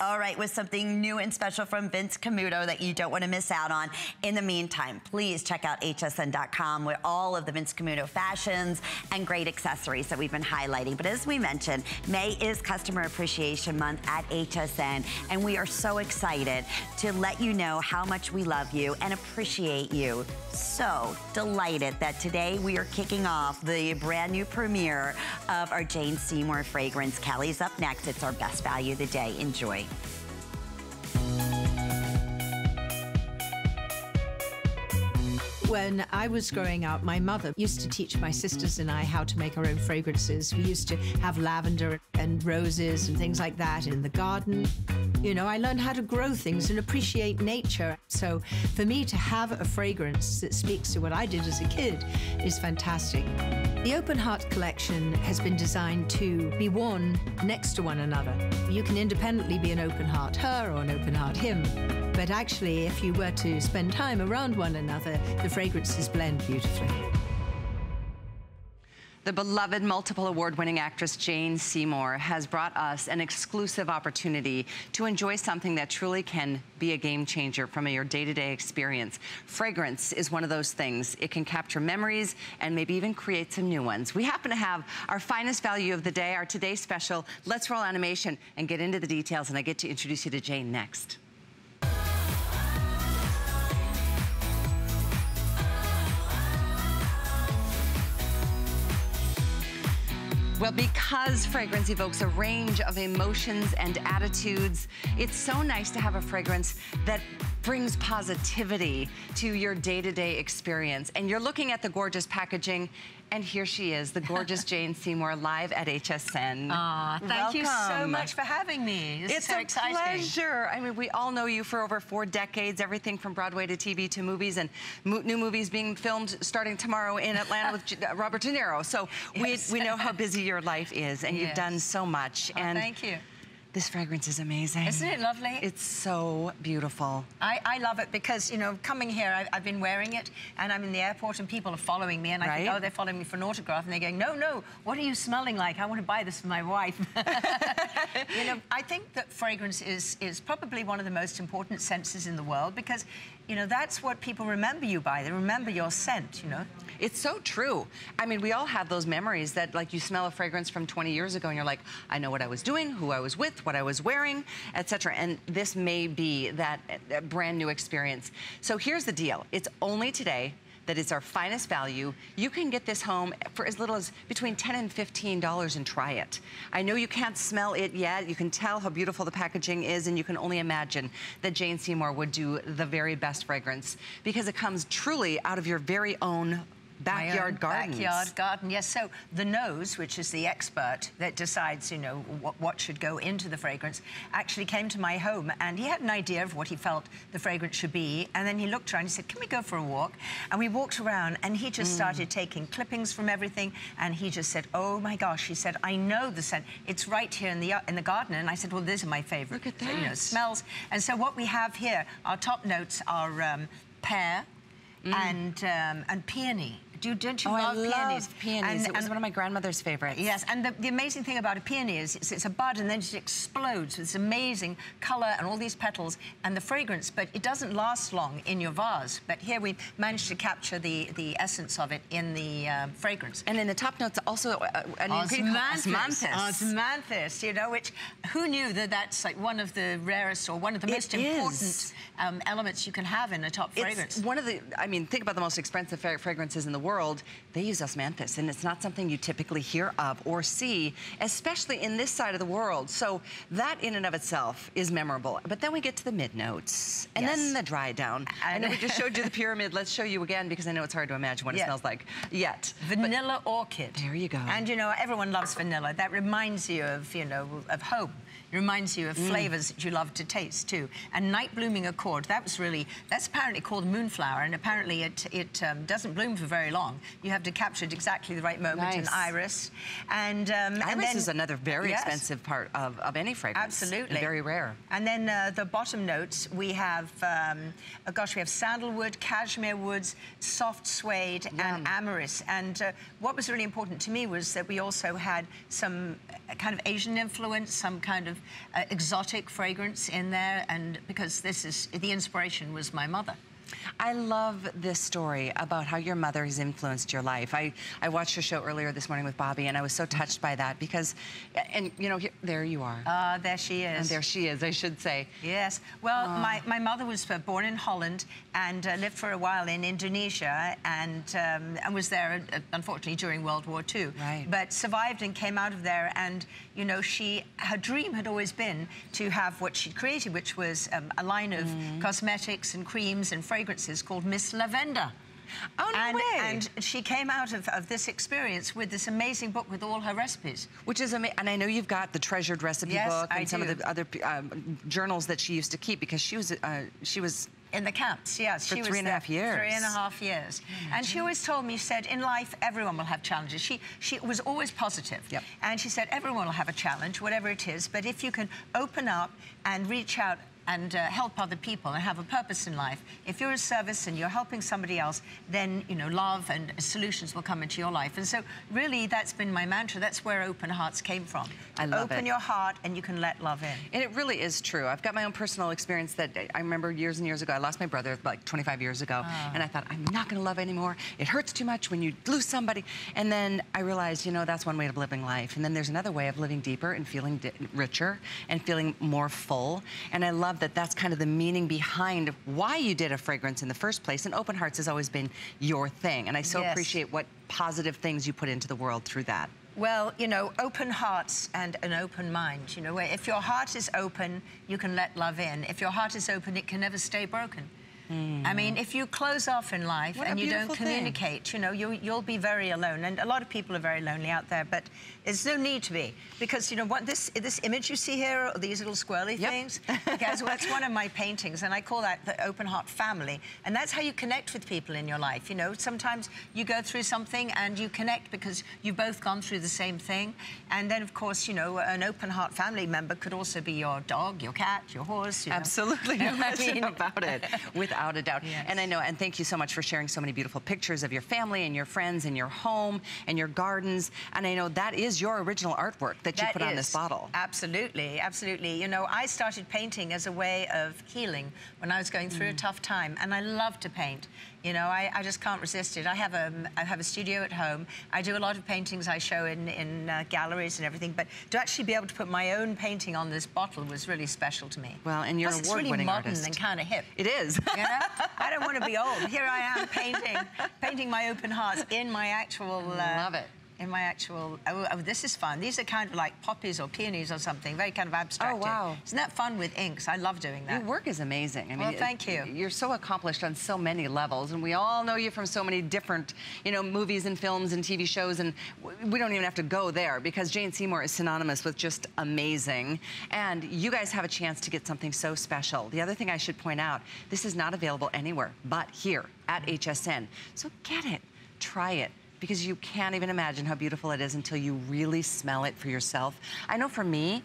All right, with something new and special from Vince Camuto that you don't want to miss out on. In the meantime, please check out hsn.com with all of the Vince Camuto fashions and great accessories that we've been highlighting. But as we mentioned, May is Customer Appreciation Month at HSN, and we are so excited to let you know how much we love you and appreciate you. So delighted that today we are kicking off the brand new premiere of our Jane Seymour fragrance. Callie's up next. It's our best value of the day. Enjoy. Bye. When I was growing up, my mother used to teach my sisters and I how to make our own fragrances. We used to have lavender and roses and things like that in the garden. You know, I learned how to grow things and appreciate nature. So for me to have a fragrance that speaks to what I did as a kid is fantastic. The Open Heart collection has been designed to be worn next to one another. You can independently be an open heart her or an open heart him. But actually, if you were to spend time around one another, the fragrances blend beautifully. The beloved multiple award-winning actress Jane Seymour has brought us an exclusive opportunity to enjoy something that truly can be a game changer from your day-to-day -day experience. Fragrance is one of those things. It can capture memories and maybe even create some new ones. We happen to have our finest value of the day, our today special. Let's roll animation and get into the details and I get to introduce you to Jane next. Well, because fragrance evokes a range of emotions and attitudes, it's so nice to have a fragrance that brings positivity to your day-to-day -day experience. And you're looking at the gorgeous packaging and here she is, the gorgeous Jane Seymour, live at HSN. Aw, thank Welcome. you so much for having me. This it's so a exciting. pleasure. I mean, we all know you for over four decades, everything from Broadway to TV to movies, and mo new movies being filmed starting tomorrow in Atlanta with uh, Robert De Niro. So yes. we, we know how busy your life is, and yes. you've done so much. Oh, and thank you. This fragrance is amazing. Isn't it lovely? It's so beautiful. I, I love it because, you know, coming here, I, have been wearing it and I'm in the airport and people are following me and I right? think, oh, they're following me for an autograph and they're going, no, no, what are you smelling like? I want to buy this for my wife. you know, I think that fragrance is, is probably one of the most important senses in the world because, you know, that's what people remember you by. They remember your scent, you know. It's so true. I mean, we all have those memories that like you smell a fragrance from 20 years ago and you're like, I know what I was doing, who I was with, what I was wearing, etc. And this may be that uh, brand new experience. So here's the deal. It's only today that is our finest value. You can get this home for as little as between 10 and $15 and try it. I know you can't smell it yet. You can tell how beautiful the packaging is and you can only imagine that Jane Seymour would do the very best fragrance because it comes truly out of your very own backyard garden. Backyard garden, yes. So the nose, which is the expert that decides, you know, what, what, should go into the fragrance, actually came to my home and he had an idea of what he felt the fragrance should be. And then he looked around and he said, can we go for a walk? And we walked around and he just mm. started taking clippings from everything. And he just said, oh my gosh, he said, I know the scent. It's right here in the, in the garden. And I said, well, these are my favorite. Look at that. You know, smells. And so what we have here, our top notes are um, pear, mm. and um, and peony. Do, don't you oh, love I peonies? Love peonies. And, it was and, one of my grandmother's favorites. Yes, and the, the amazing thing about a peony is it's, it's, a bud and then it explodes with this amazing colour and all these petals and the fragrance, but it doesn't last long in your vase. But here we managed to capture the, the essence of it in the uh, fragrance. And in the top notes also uh, an osmanthus. Osmanthus. Osmanthus, you know, which who knew that that's like one of the rarest or one of the it most is. important um, elements you can have in a top fragrance. It's one of the, I mean, think about the most expensive fragrances in the world world, they use osmanthus, and it's not something you typically hear of or see, especially in this side of the world. So that in and of itself is memorable. But then we get to the mid notes, and yes. then the dry down. I know we just showed you the pyramid. Let's show you again because I know it's hard to imagine what it smells like yet. Vanilla but orchid. There you go. And you know, everyone loves vanilla. That reminds you of, you know, of home. Reminds you of mm. flavors that you love to taste too. And night blooming accord, that was really, that's apparently called moonflower, and apparently it, it um, doesn't bloom for very long. You have to capture it exactly the right moment nice. in iris. And, um, iris and then, is another very yes. expensive part of, of any fragrance. Absolutely. very rare. And then uh, the bottom notes, we have, um, oh gosh, we have sandalwood, cashmere woods, soft suede, Yum. and amyris. And uh, what was really important to me was that we also had some kind of Asian influence, some kind of uh, exotic fragrance in there, and because this is the inspiration was my mother. I love this story about how your mother has influenced your life. I, I watched your show earlier this morning with Bobby, and I was so touched by that because, and you know, here, there you are. Ah, uh, there she is. And there she is, I should say. Yes. Well, uh. my, my mother was born in Holland and uh, lived for a while in Indonesia and, um, and was there, uh, unfortunately, during World War II. Right. But survived and came out of there. And, you know, she, her dream had always been to have what she'd created, which was um, a line of mm. cosmetics and creams and fragrances fragrances called Miss Lavender. Oh, no and, way. and she came out of, of, this experience with this amazing book with all her recipes. Which is amazing. And I know you've got the treasured recipe yes, book and I some do. of the other um, journals that she used to keep because she was, uh, she was in the camps, yes. For she three was and a half years. Three and a half years. And she always told me, she said, in life, everyone will have challenges. She, she was always positive. Yep. And she said, everyone will have a challenge, whatever it is. But if you can open up and reach out and uh, help other people and have a purpose in life. If you're a service and you're helping somebody else, then, you know, love and solutions will come into your life. And so really that's been my mantra. That's where Open Hearts came from. I love Open it. your heart and you can let love in. And it really is true. I've got my own personal experience that I remember years and years ago. I lost my brother like 25 years ago. Oh. And I thought, I'm not going to love anymore. It hurts too much when you lose somebody. And then I realized, you know, that's one way of living life. And then there's another way of living deeper and feeling richer and feeling more full. And I love that that's kind of the meaning behind why you did a fragrance in the first place. And Open Hearts has always been your thing. And I so yes. appreciate what positive things you put into the world through that. Well, you know, open hearts and an open mind. You know, if your heart is open, you can let love in. If your heart is open, it can never stay broken. Mm. I mean, if you close off in life what and you don't communicate, thing. you know, you, you'll be very alone. And a lot of people are very lonely out there, but there's no need to be. Because, you know, what this this image you see here, these little squirrely yep. things, okay, so that's one of my paintings, and I call that the open heart family. And that's how you connect with people in your life. You know, sometimes you go through something and you connect because you've both gone through the same thing. And then, of course, you know, an open heart family member could also be your dog, your cat, your horse. You Absolutely, know. no question about it. Without a doubt. Yes. And I know, and thank you so much for sharing so many beautiful pictures of your family and your friends and your home and your gardens. And I know that is your original artwork that you put is. on this bottle. Absolutely, absolutely. You know, I started painting as a way of healing when I was going through mm. a tough time, and I love to paint. You know, I, I just can't resist it. I have a I have a studio at home. I do a lot of paintings I show in in uh, galleries and everything. But to actually be able to put my own painting on this bottle was really special to me. Well, and you're Plus, an award-winning really modern artist. and kind of hip. It is. You know, I don't want to be old. Here I am painting painting my open hearts in my actual. Uh, Love it in my actual, oh, oh, this is fun. These are kind of like poppies or peonies or something, very kind of abstract. Oh, wow. Isn't that fun with inks? I love doing that. Your work is amazing. I mean, well, thank you. You're so accomplished on so many levels, and we all know you from so many different, you know, movies and films and TV shows, and we don't even have to go there because Jane Seymour is synonymous with just amazing. And you guys have a chance to get something so special. The other thing I should point out, this is not available anywhere but here at HSN. So get it, try it because you can't even imagine how beautiful it is until you really smell it for yourself. I know for me,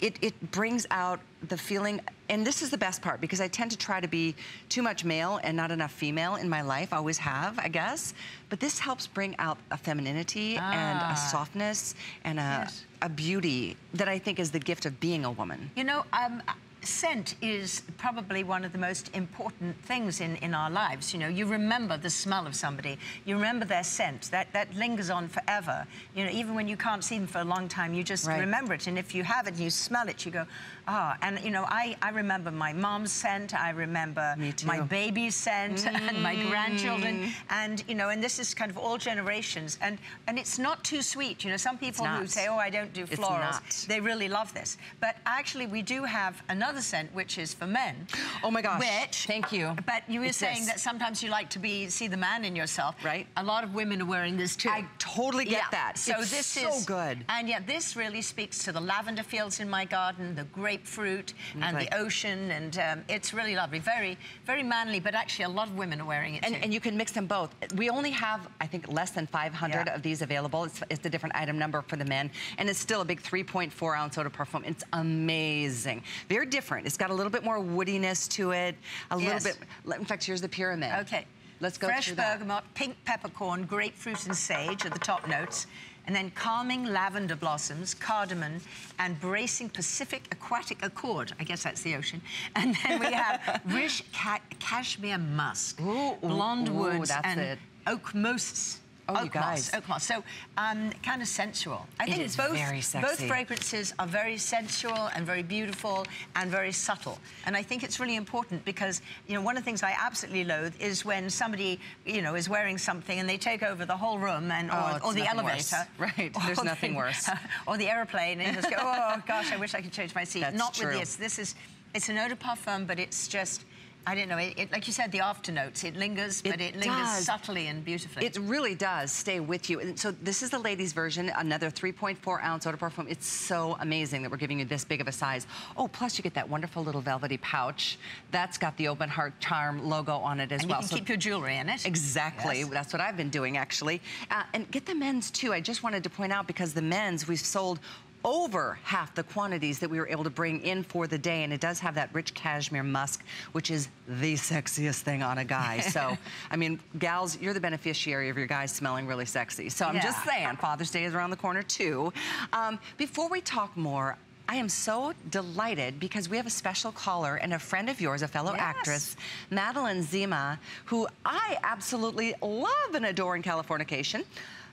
it, it brings out the feeling, and this is the best part because I tend to try to be too much male and not enough female in my life, always have, I guess. But this helps bring out a femininity ah. and a softness and a, yes. a beauty that I think is the gift of being a woman. You know, um, scent is probably one of the most important things in, in our lives. You know, you remember the smell of somebody. You remember their scent. That, that lingers on forever. You know, even when you can't see them for a long time, you just right. remember it. And if you have it and you smell it, you go, ah. Oh. And, you know, I, I remember my mom's scent. I remember my baby's scent mm. and my grandchildren. And, you know, and this is kind of all generations. And, and it's not too sweet. You know, some people who say, oh, I don't do florals, they really love this. But actually, we do have another scent, which is for men. Oh my gosh. Which, thank you. But you were saying that sometimes you like to be see the man in yourself. Right. A lot of women are wearing this too. I totally get yeah. that. So it's this so is so good. And yeah, this really speaks to the lavender fields in my garden, the grapefruit, okay. and the ocean, and um, it's really lovely. Very, very manly, but actually a lot of women are wearing it and, too. And you can mix them both. We only have, I think, less than 500 yeah. of these available. It's, it's the different item number for the men, and it's still a big 3.4 ounce eau de parfum. It's amazing. Very different. It's got a little bit more woodiness to it, a yes. little bit. In fact, here's the pyramid. Okay. Let's go Fresh bergamot, pink peppercorn, grapefruit, and sage are the top notes. And then calming lavender blossoms, cardamom, and bracing Pacific aquatic accord. I guess that's the ocean. And then we have rich ca cashmere musk, ooh, blonde ooh, woods, and it. oak moss. Oh, oak you guys. Moss, oak moss. So um, kind of sensual. I It think both, very both fragrances are very sensual and very beautiful and very subtle. And I think it's really important because, you know, one of the things I absolutely loathe is when somebody, you know, is wearing something and they take over the whole room and or, Oh, or the nothing worse. elevator. Right, there's the- nothing worse. Or the aeroplane and you just go, oh, gosh, I wish I could change my seat. That's Not true. with this. This is, it's an eau de parfum, but it's just... I don't know, it, it, like you said, the after notes, it lingers, but it lingers does. subtly and beautifully. It really does stay with you. And so this is the ladies' version, another 3.4 ounce eau de parfum. It's so amazing that we're giving you this big of a size. Oh, plus you get that wonderful little velvety pouch. That's got the Open Heart Charm logo on it as and well. you can So- keep your jewelry in it. Exactly. Yes. That's what I've been doing, actually. Uh, and get the men's, too. I just wanted to point out, because the men's, we've sold over half the quantities that we were able to bring in for the day, and it does have that rich cashmere musk, which is the sexiest thing on a guy. So, I mean, gals, you're the beneficiary of your guys smelling really sexy. So I'm just saying, Father's Day is around the corner, too. Um, before we talk more, I am so delighted because we have a special caller and a friend of yours, a fellow Yes. actress, Madeline Zima, who I absolutely love and adore in Californication.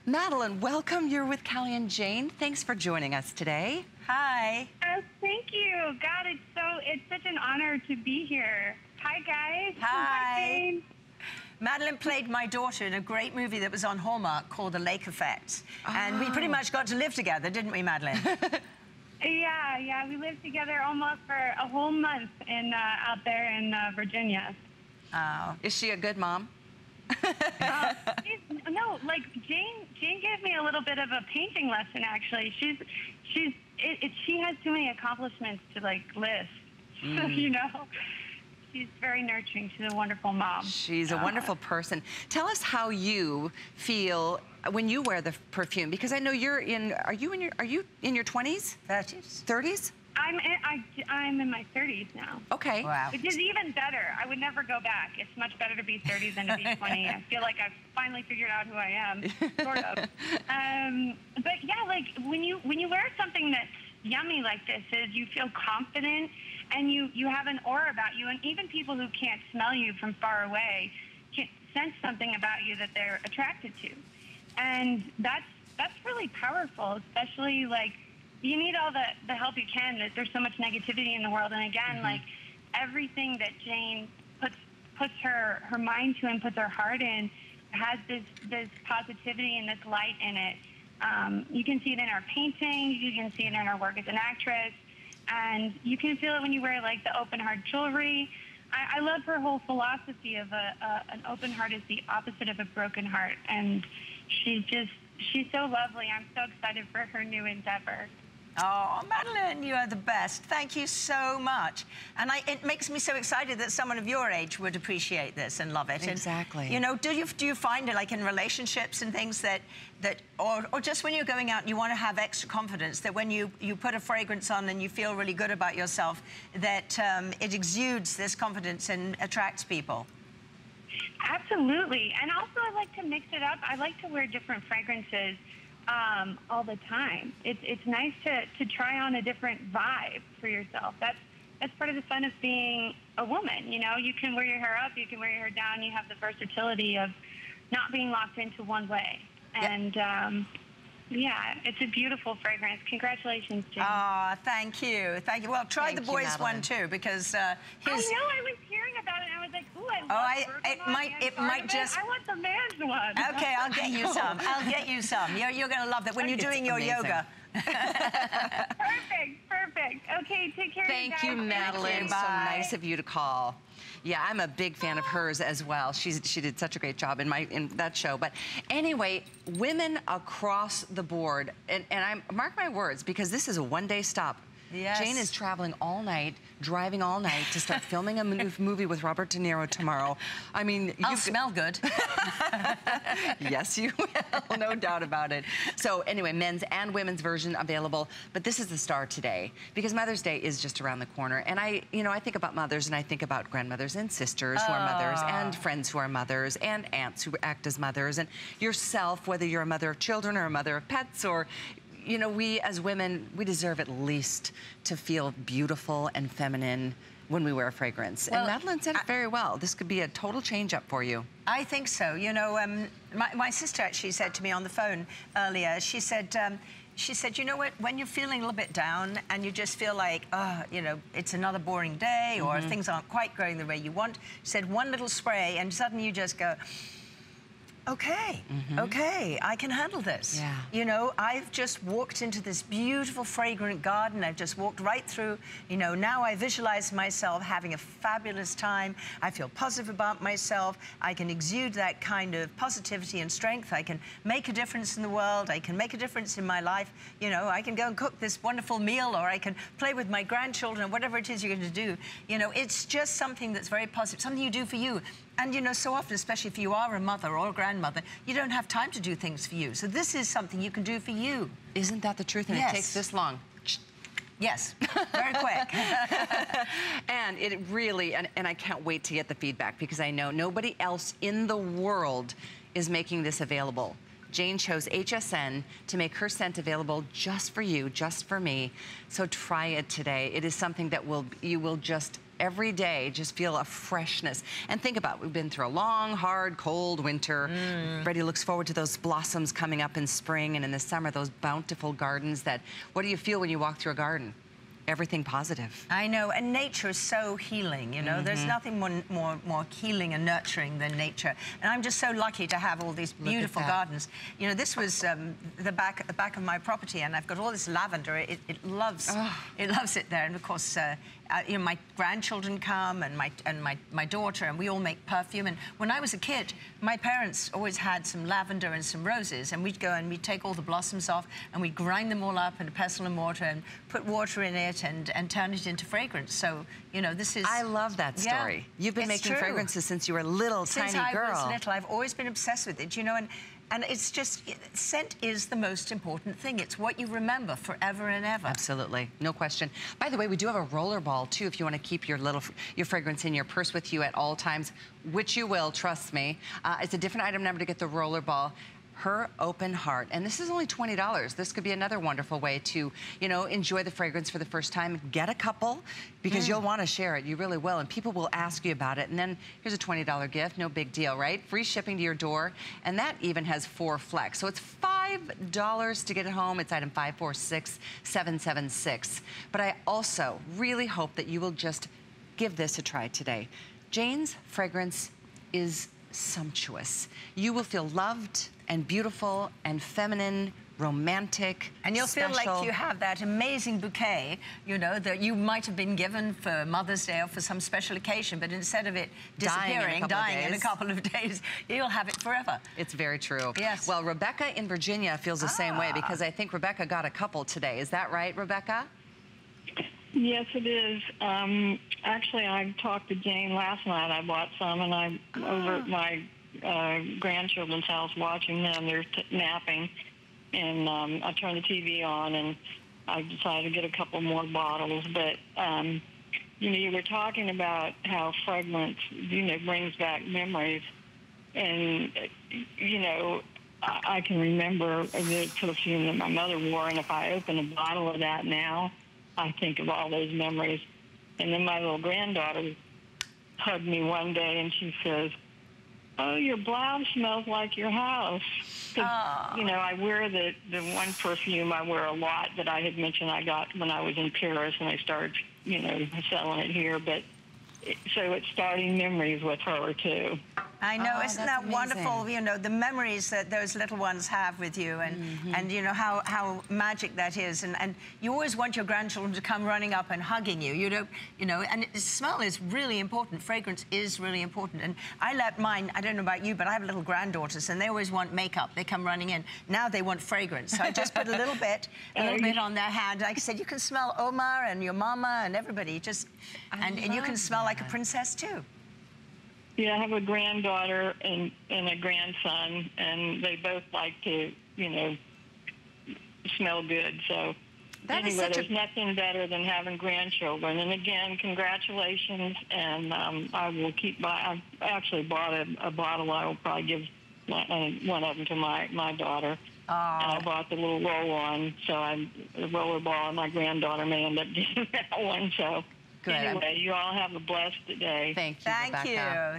Madeline, welcome. You're with Callie and Jane. Thanks for joining us today. Hi. Oh, thank you. God, it's so it's such an honor to be here. Hi guys. Hi. Jane. Madeline played my daughter in a great movie that was on Hallmark called The Lake Effect. And we Oh. pretty much got to live together, didn't we, Madeline? Yeah, yeah. We lived together almost for a whole month in uh, out there in uh, Virginia. oh. Is she a good mom? Uh, no, like Jane. Jane gave me a little bit of a painting lesson. Actually, she's she's it, it, she has too many accomplishments to like list. So you know, she's very nurturing. She's a wonderful mom. She's a wonderful person. Tell us how you feel when you wear the perfume, because I know you're in. Are you in your? Are you in your 20s, 30s? 30s? I'm in, I, I'm in my 30s now. Okay. Wow. Which is even better. I would never go back. It's much better to be 30 than to be 20. I feel like I've finally figured out who I am, sort of. Um, but yeah, like when you when you wear something that's yummy like this, is you feel confident and you you have an aura about you, and even people who can't smell you from far away can sense something about you that they're attracted to, and that's that's really powerful, especially like you need all the, the help you can. There's so much negativity in the world, and again, like everything that Jane puts puts her her mind to and puts her heart in has this this positivity and this light in it. Um, you can see it in our paintings. You can see it in our work as an actress, and you can feel it when you wear like the open heart jewelry. I, I love her whole philosophy of a, a an open heart is the opposite of a broken heart, and she's just she's so lovely. I'm so excited for her new endeavor. Oh, Madeline, you are the best. Thank you so much. And I, it makes me so excited that someone of your age would appreciate this and love it. And, Exactly. you know, do you do you find it like in relationships and things that that, or, or just when you're going out and you want to have extra confidence that when you you put a fragrance on and you feel really good about yourself, that um, it exudes this confidence and attracts people. Absolutely. And also, I like to mix it up. I like to wear different fragrances um, all the time. It's, it's nice to, to try on a different vibe for yourself. That's, that's part of the fun of being a woman. You know, you can wear your hair up, you can wear your hair down, you have the versatility of not being locked into one way. And um, yeah, it's a beautiful fragrance. Congratulations, Jane. Ah, thank you, thank you. Well, try Thank the boys Madeline. one too, because uh, I know. I was hearing about it, and I was like, "Ooh, I love Oh, I- it might- it might cardamom. just- I want the man's one." Okay, I'll get you some. I'll get you some. You're, you're going to love that when you're It's doing your amazing. yoga. Perfect, perfect. Okay, take care. Thank guys. you, Madeline. you. So Bye. nice of you to call. Yeah, I'm a big fan of hers as well. She's, she did such a great job in my in that show. But anyway, women across the board, and, and I mark my words because this is a one-day stop. Yes. Jane is traveling all night, driving all night to start filming a movie with Robert De Niro tomorrow. I mean, you smell good. yes, you will, no doubt about it. So anyway, men's and women's version available, but this is the star today because Mother's Day is just around the corner. And I, you know, I think about mothers and I think about grandmothers and sisters who are mothers and ah. friends who are mothers and aunts who act as mothers and yourself, whether you're a mother of children or a mother of pets or you know, we as women, we deserve at least to feel beautiful and feminine when we wear a fragrance. Well, and Madeline said it very well. This could be a total change up for you. I think so. You know, um, my, my, sister actually said to me on the phone earlier, she said, um, she said, you know what, when you're feeling a little bit down and you just feel like, oh, you know, it's another boring day or mm -hmm. things aren't quite going the way you want, she said one little spray and suddenly you just go, okay, mm -hmm. okay, I can handle this. Yeah. You know, I've just walked into this beautiful, fragrant garden. I've just walked right through. You know, now I visualize myself having a fabulous time. I feel positive about myself. I can exude that kind of positivity and strength. I can make a difference in the world. I can make a difference in my life. You know, I can go and cook this wonderful meal or I can play with my grandchildren or whatever it is you're going to do. You know, it's just something that's very positive, something you do for you. And you know, so often, especially if you are a mother or a grandmother, you don't have time to do things for you. So this is something you can do for you. Isn't that the truth? And yes. it takes this long. Yes, very quick. and it really, and, and I can't wait to get the feedback because I know nobody else in the world is making this available. Jane chose HSN to make her scent available just for you, just for me. So try it today. It is something that will you will just every day just feel a freshness. And think about, we've been through a long, hard, cold winter. Mm. Brady looks forward to those blossoms coming up in spring and in the summer, those bountiful gardens that, what do you feel when you walk through a garden? everything positive. I know, and nature is so healing, you know. Mm -hmm. There's mm-hmm. nothing more, more, more healing and nurturing than nature. And I'm just so lucky to have all these beautiful gardens. You know, this was um, the back the back of my property, and I've got all this lavender. It, it loves oh. it loves it there. And of course, uh, uh, you know, my grandchildren come and my and my my daughter, and we all make perfume. And when I was a kid, my parents always had some lavender and some roses, and we'd go and we'd take all the blossoms off and we'd grind them all up in a pestle and mortar and put water in it and and turn it into fragrance. So you know, this is. I love that story. Yeah, You've been making true. fragrances since you were a little since tiny girl. Since I was little, I've always been obsessed with it. You know, and and it's just, scent is the most important thing. It's what you remember forever and ever. Absolutely, no question. By the way, we do have a roller ball too if you want to keep your little, your fragrance in your purse with you at all times, which you will, trust me. Uh, it's a different item number to get the roller ball her open heart. And this is only $20. This could be another wonderful way to, you know, enjoy the fragrance for the first time. Get a couple because mm. you'll want to share it. You really will. And people will ask you about it. And then here's a $20 gift. No big deal, right? Free shipping to your door. And that even has four flex. So it's $5 to get it home. It's item 546776. But I also really hope that you will just give this a try today. Jane's fragrance is sumptuous. You will feel loved and beautiful and feminine romantic, And you'll special. feel like you have that amazing bouquet, you know, that you might have been given for Mother's Day or for some special occasion, but instead of it disappearing, dying, in a, dying in a couple of days, you'll have it forever. It's very true. Yes. Well, Rebecca in Virginia feels the ah. same way ah. because I think Rebecca got a couple today. Is that right, Rebecca? Yes, it is. Um, actually, I talked to Jane last night. I bought some, and I'm over at my uh, grandchildren's house watching them. They're t- napping, and um, I turned the TV on, and I decided to get a couple more bottles. But um, you know, you were talking about how fragrance, you know, brings back memories, and you know, I, I can remember the perfume that my mother wore, and if I open a bottle of that now, I think of all those memories. And then my little granddaughter hugged me one day, and she says oh, your blouse smells like your house. You know, I wear the, the one perfume I wear a lot that I had mentioned I got when I was in Paris and I started, you know, selling it here. But it, so it's starting memories with her, too. I know, Oh, isn't that wonderful? You know, the memories that those little ones have with you, and Mm-hmm. and you know how how magic that is, and and you always want your grandchildren to come running up and hugging you. You don't, you know, and smell is really important. Fragrance is really important, and I let mine. I don't know about you, but I have little granddaughters, and they always want makeup. They come running in. Now they want fragrance, so I just put a little bit, a little bit on their hand. Like I said, you can smell Omar and your mama and everybody. Just and, and you can smell like a princess too. Yeah, I have a granddaughter and, and a grandson, and they both like to, you know, smell good. So That is anyway, such a- there's nothing better than having grandchildren. And again, congratulations, and um, I will keep buy. I actually bought a, a bottle. I will probably give my, uh, one of them to my my daughter. And I bought the little roll on, so I the roller ball, and my granddaughter may end up getting that one. So Good. Anyway, you all have a blessed day. Thank you, Thank Rebecca.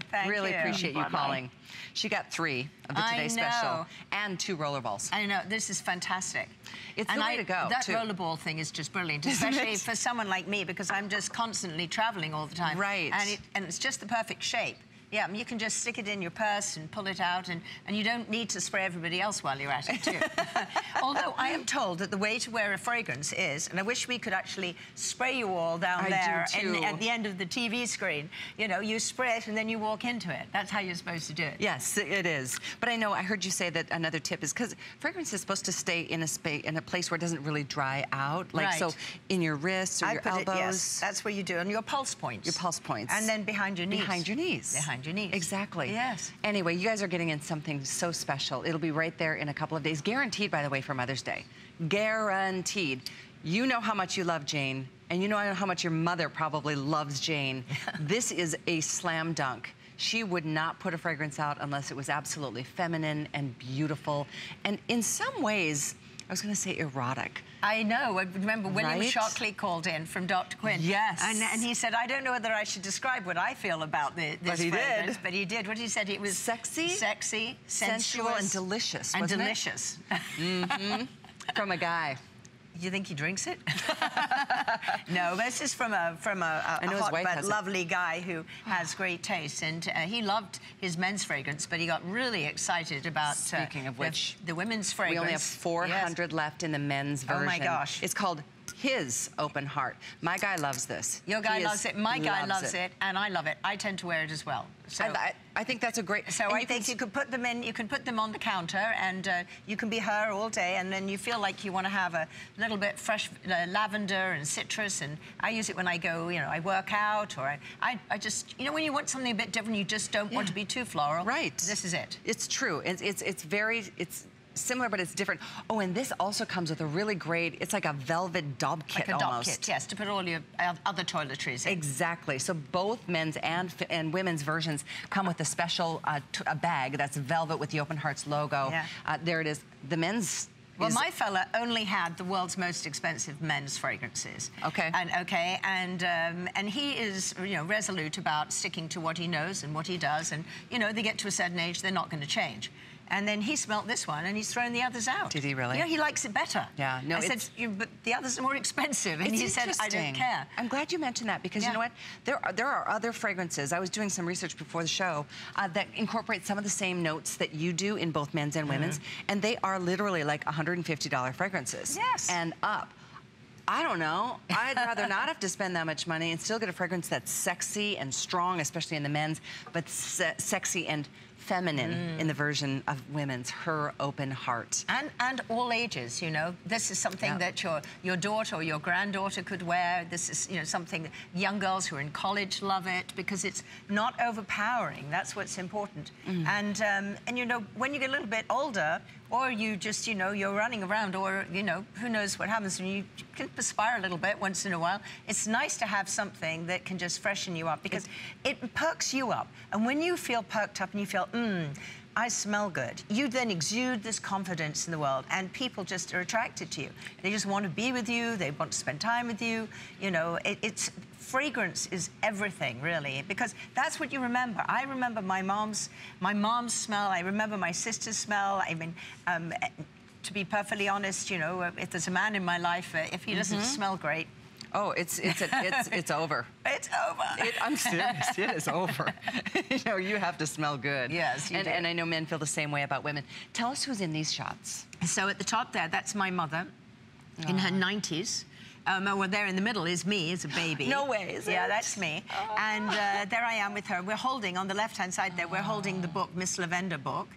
you. Thank really you. appreciate you Bye-bye. calling. She got three of the Today Special and two rollerballs. I know this is fantastic. It's and the way I- to go, That too. rollerball thing is just brilliant, especially for someone like me because I'm just constantly traveling all the time. Right. And it, and it's just the perfect shape. Yeah, I mean, you can just stick it in your purse and pull it out, and, and you don't need to spray everybody else while you're at it, too. Although I am told that the way to wear a fragrance is, and I wish we could actually spray you all down I do, there in- at the end of the TV screen. You know, you spray it and then you walk into it. That's how you're supposed to do it. Yes, it is. But I know I heard you say that another tip is because fragrance is supposed to stay in a space in a place where it doesn't really dry out, like so in your wrists or I your put elbows. It, yes, that's where you do, and your pulse points. Your pulse points. And then behind your knees. Behind your knees. Behind your knees. Exactly. Yes. Anyway, you guys are getting in something so special. It'll be right there in a couple of days. Guaranteed, by the way, for Mother's Day. Guaranteed. You know how much you love Jane, and you know how much your mother probably loves Jane. this is a slam dunk. She would not put a fragrance out unless it was absolutely feminine and beautiful, and in some ways, I was going to say erotic. I know. I remember William Right? Shockley called in from Dr. Quinn. Yes. And, and he said, I don't know whether I should describe what I feel about the, this But he did. but he did. What he said, it was Sexy, sexy, sensual, and delicious, and wasn't it? delicious. Mm-hmm. From a guy. Do you think he drinks it? no, this is from a from a, a, I know a hot but has it. lovely guy who has great taste, and uh, he loved his men's fragrance, but he got really excited about. uh, Speaking of which, the, women's fragrance. We only have 400 left in the men's version. Oh, my gosh. It's called His Open Heart. My guy loves this. Your guy loves it. My guy loves loves it. and I love it. I tend to wear it as well. So. I, I, think that's a great. So I you think you could put them in. You can put them on the counter, and uh, you can be her all day. And then you feel like you want to have a little bit fresh uh, lavender and citrus. And I use it when I go, you know, I work out, or I, I, I just, you know, when you want something a bit different, you just don't want to be too floral. Right. This is it. It's true. It's it's it's very it's similar, but it's different. Oh, and this also comes with a really great. It's like a velvet dopp kit Like a almost. kit, yes, to put all your other toiletries in. Exactly. So both men's and and women's versions come with a special uh, t- a bag that's velvet with the Open Hearts logo. Yeah. Uh, there it is. The men's. Well, my fella only had the world's most expensive men's fragrances. Okay. And okay, and um, and he is you know resolute about sticking to what he knows and what he does, and you know they get to a certain age, they're not going to change. And then he smelt this one, and he's thrown the others out. Did he really? Yeah, he likes it better. Yeah, no, I said, "You- but the others are more expensive, and he said, I don't care. I'm glad you mentioned that because Yeah. you know what? There are, there are other fragrances. I was doing some research before the show uh, that incorporate some of the same notes that you do in both men's and women's, and they are literally like $150 fragrances. Yes. And up. I don't know. I'd rather not have to spend that much money and still get a fragrance that's sexy and strong, especially in the men's, but se- sexy and feminine Mm. in the version of women's. Her open heart. And, and all ages, you know. This is something Yeah. that your, your daughter or your granddaughter could wear. This is, you know, something young girls who are in college love it because it's not overpowering. That's what's important. Mm. And, um, and, you know, when you get a little bit older, or you just, you know, you're running around, or, you know, who knows what happens when you can perspire a little bit once in a while. It's nice to have something that can just freshen you up because it perks you up. And when you feel perked up and you feel, mmm, I smell good. You then exude this confidence in the world, and people just are attracted to you. They just want to be with you. They want to spend time with you. You know, it, it's fragrance is everything, really, because that's what you remember. I remember my mom's my mom's smell. I remember my sister's smell. I mean. Um, to be perfectly honest, you know, if there's a man in my life, uh, if he doesn't smell great, Oh, it's it's a, it's it's over. It's over. It, I'm serious. it is over. you know, you have to smell good. Yes, you and, do. and I know men feel the same way about women. Tell us who's in these shots. So at the top there, that's my mother in her ah. 90s. Um, well, there in the middle is me as a baby. No way, is Yeah, it? that's me. And uh, there I am with her. We're holding, on the left-hand side there, we're holding the book, Miss Lavender book,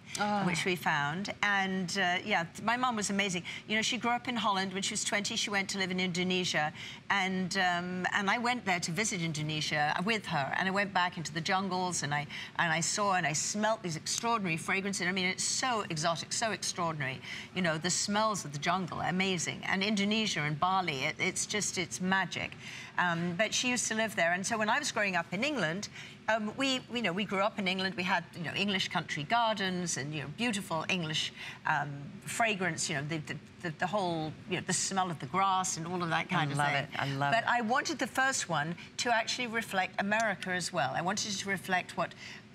which we found. And, uh, yeah, my mom was amazing. You know, she grew up in Holland. When she was 20, she went to live in Indonesia. And, um, and I went there to visit Indonesia with her. And I went back into the jungles, and I, and I saw and I smelt these extraordinary fragrances. I mean, it's so exotic, so extraordinary. You know, the smells of the jungle, amazing. And Indonesia and Bali, it, it's just, it's magic. Um, but she used to live there. And so when I was growing up in England, um, we, you know, we grew up in England. We had, you know, English country gardens and, you know, beautiful English um, fragrance, you know, the, the, the, the whole, you know, the smell of the grass and all of that kind of love thing. it. I love but it. I wanted the first one to actually reflect America as well. I wanted it to reflect what,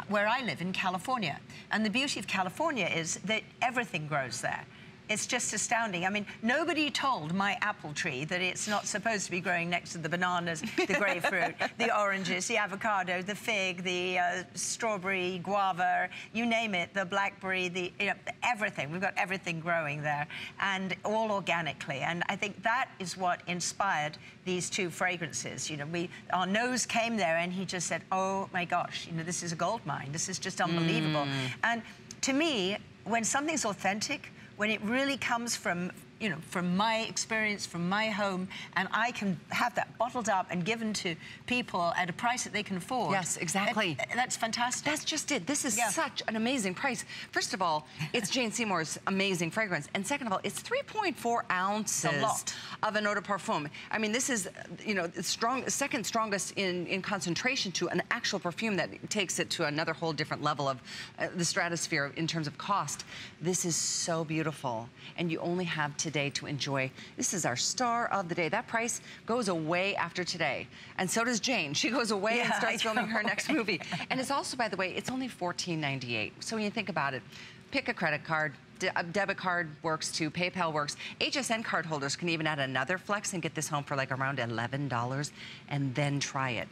where I live in California. And the beauty of California is that everything grows there. It's just astounding. I mean, nobody told my apple tree that it's not supposed to be growing next to the bananas, the grapefruit, the oranges, the avocado, the fig, the uh, strawberry, guava, you name it, the blackberry, the you know, everything. We've got everything growing there, and all organically. And I think that is what inspired these two fragrances. You know, we our nose came there, and he just said, "Oh my gosh, you know, this is a gold mine. This is just unbelievable." And to me, when something's authentic, when it really comes from you know from my experience from my home and i can have that bottled up and given to people at a price that they can afford Yes, exactly. that- that's fantastic That's just it. This is Yeah. such an amazing price. First of all, it's Jane Seymour's amazing fragrance. And second of all, it's 3.4 ounces lot. of an eau de parfum. I mean, this is, you know, the strong, second strongest in, in concentration to an actual perfume that takes it to another whole different level of uh, the stratosphere in terms of cost. This is so beautiful. And you only have today to enjoy. This is our star of the day. That price goes away after today. And so does Jane. She goes away and starts filming her next movie. And it's also, by the way, it's only $14.98. So when you think about it, pick a credit card. De- a debit card works too. PayPal works. HSN card holders can even add another flex and get this home for like around $11 and then try it.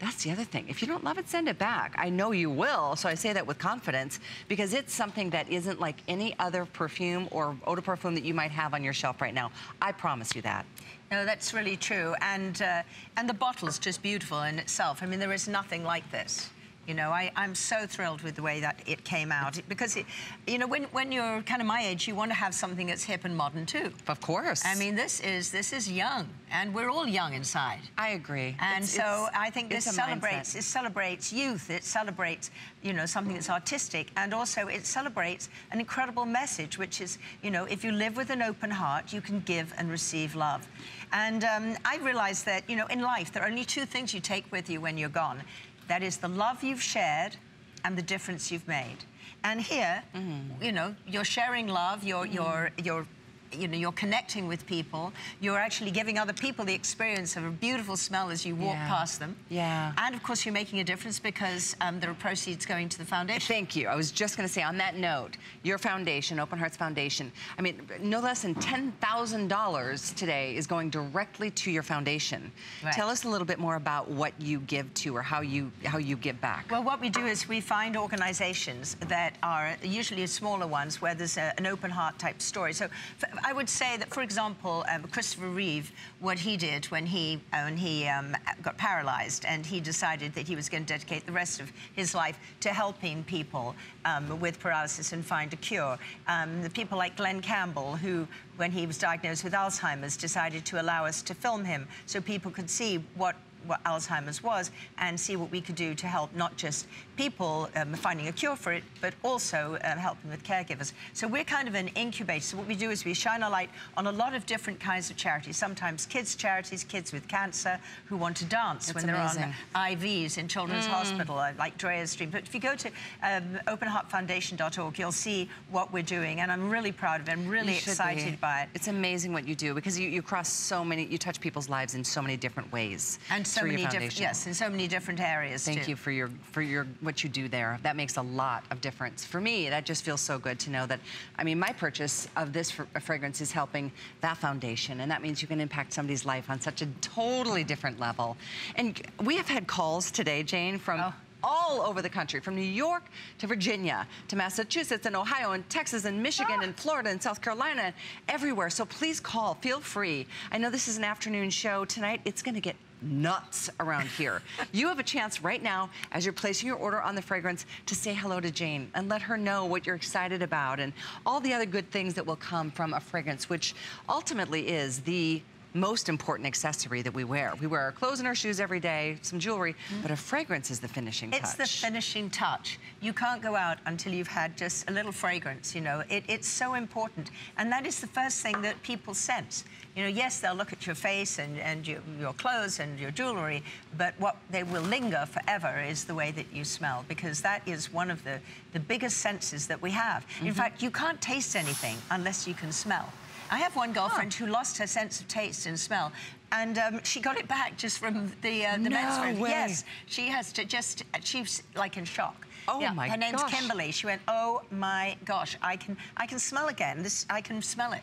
That's the other thing. If you don't love it, send it back. I know you will, so I say that with confidence because it's something that isn't like any other perfume or eau de parfum that you might have on your shelf right now. I promise you that. no that's really true and uh, and the bottle's just beautiful in itself i mean there is nothing like this you know, I, I'm so thrilled with the way that it came out because, it, you know, when, when you're kind of my age, you want to have something that's hip and modern too. Of course. I mean, this is this is young, and we're all young inside. I agree. And It's- so it's- I think this celebrates mindset. it celebrates youth. It celebrates you know something that's artistic, and also it celebrates an incredible message, which is you know if you live with an open heart, you can give and receive love. And um, I realized that you know in life there are only two things you take with you when you're gone. That is the love you've shared, and the difference you've made. And here, Mm-hmm. you know, you're sharing love. You're you're you're you know, you're connecting with people. You're actually giving other people the experience of a beautiful smell as you walk Yeah. past them. Yeah. And of course, you're making a difference because um, there are proceeds going to the foundation. Thank you. I was just going to say, on that note, your foundation, Open Hearts Foundation, I mean, no less than $10,000 today is going directly to your foundation. Right. Tell us a little bit more about what you give to or how you how you give back. Well, what we do is we find organizations that are usually smaller ones where there's a, an open heart type story. So I would say that, for example, um, Christopher Reeve, what he did when he, uh, when he um, got paralyzed and he decided that he was going to dedicate the rest of his life to helping people um, with paralysis and find a cure. Um, the people like Glen Campbell, who, when he was diagnosed with Alzheimer's, decided to allow us to film him so people could see what what Alzheimer's was and see what we could do to help not just people um, finding a cure for it, but also um, helping with caregivers. So we're kind of an incubator. So what we do is we shine a light on a lot of different kinds of charities. Sometimes kids' charities, kids with cancer who want to dance That's when they're amazing. on IVs in Children's Hospital, uh, like Drea's Dream. But if you go to um, openheartfoundation.org, you'll see what we're doing. And I'm really proud of it. I'm really excited be. by it. It's amazing what you do because you, you cross so many, you touch people's lives in so many different ways. And so many different yes, in so many different areas. Thank too. you for your for your what you do there. That makes a lot of difference. For me, that just feels so good to know that. I mean, my purchase of this fr fragrance is helping that foundation, and that means you can impact somebody's life on such a totally different level. And we have had calls today, Jane, from. Oh. All over the country, from New York to Virginia to Massachusetts and Ohio and Texas and Michigan Ah. and Florida and South Carolina everywhere. So please call, feel free. I know this is an afternoon show tonight. It's going to get nuts around here. you have a chance right now, as you're placing your order on the fragrance, to say hello to Jane and let her know what you're excited about and all the other good things that will come from a fragrance, which ultimately is the most important accessory that we wear. We wear our clothes and our shoes every day, some jewelry, mm-hmm. but a fragrance is the finishing touch. It's the finishing touch. You can't go out until you've had just a little fragrance, you know. It, it's so important. And that is the first thing that people sense. You know, yes, they'll look at your face and, and your, your clothes and your jewelry, but what they will linger forever is the way that you smell, because that is one of the, the biggest senses that we have. In fact, you can't taste anything unless you can smell. I have one girlfriend who lost her sense of taste and smell, and um, she got it back just from the uh, the No men's room. way. Yes, she has to just she's like in shock. Oh, yeah, my Her name's gosh. Kimberly. She went, oh my gosh, I can I can smell again. This I can smell it.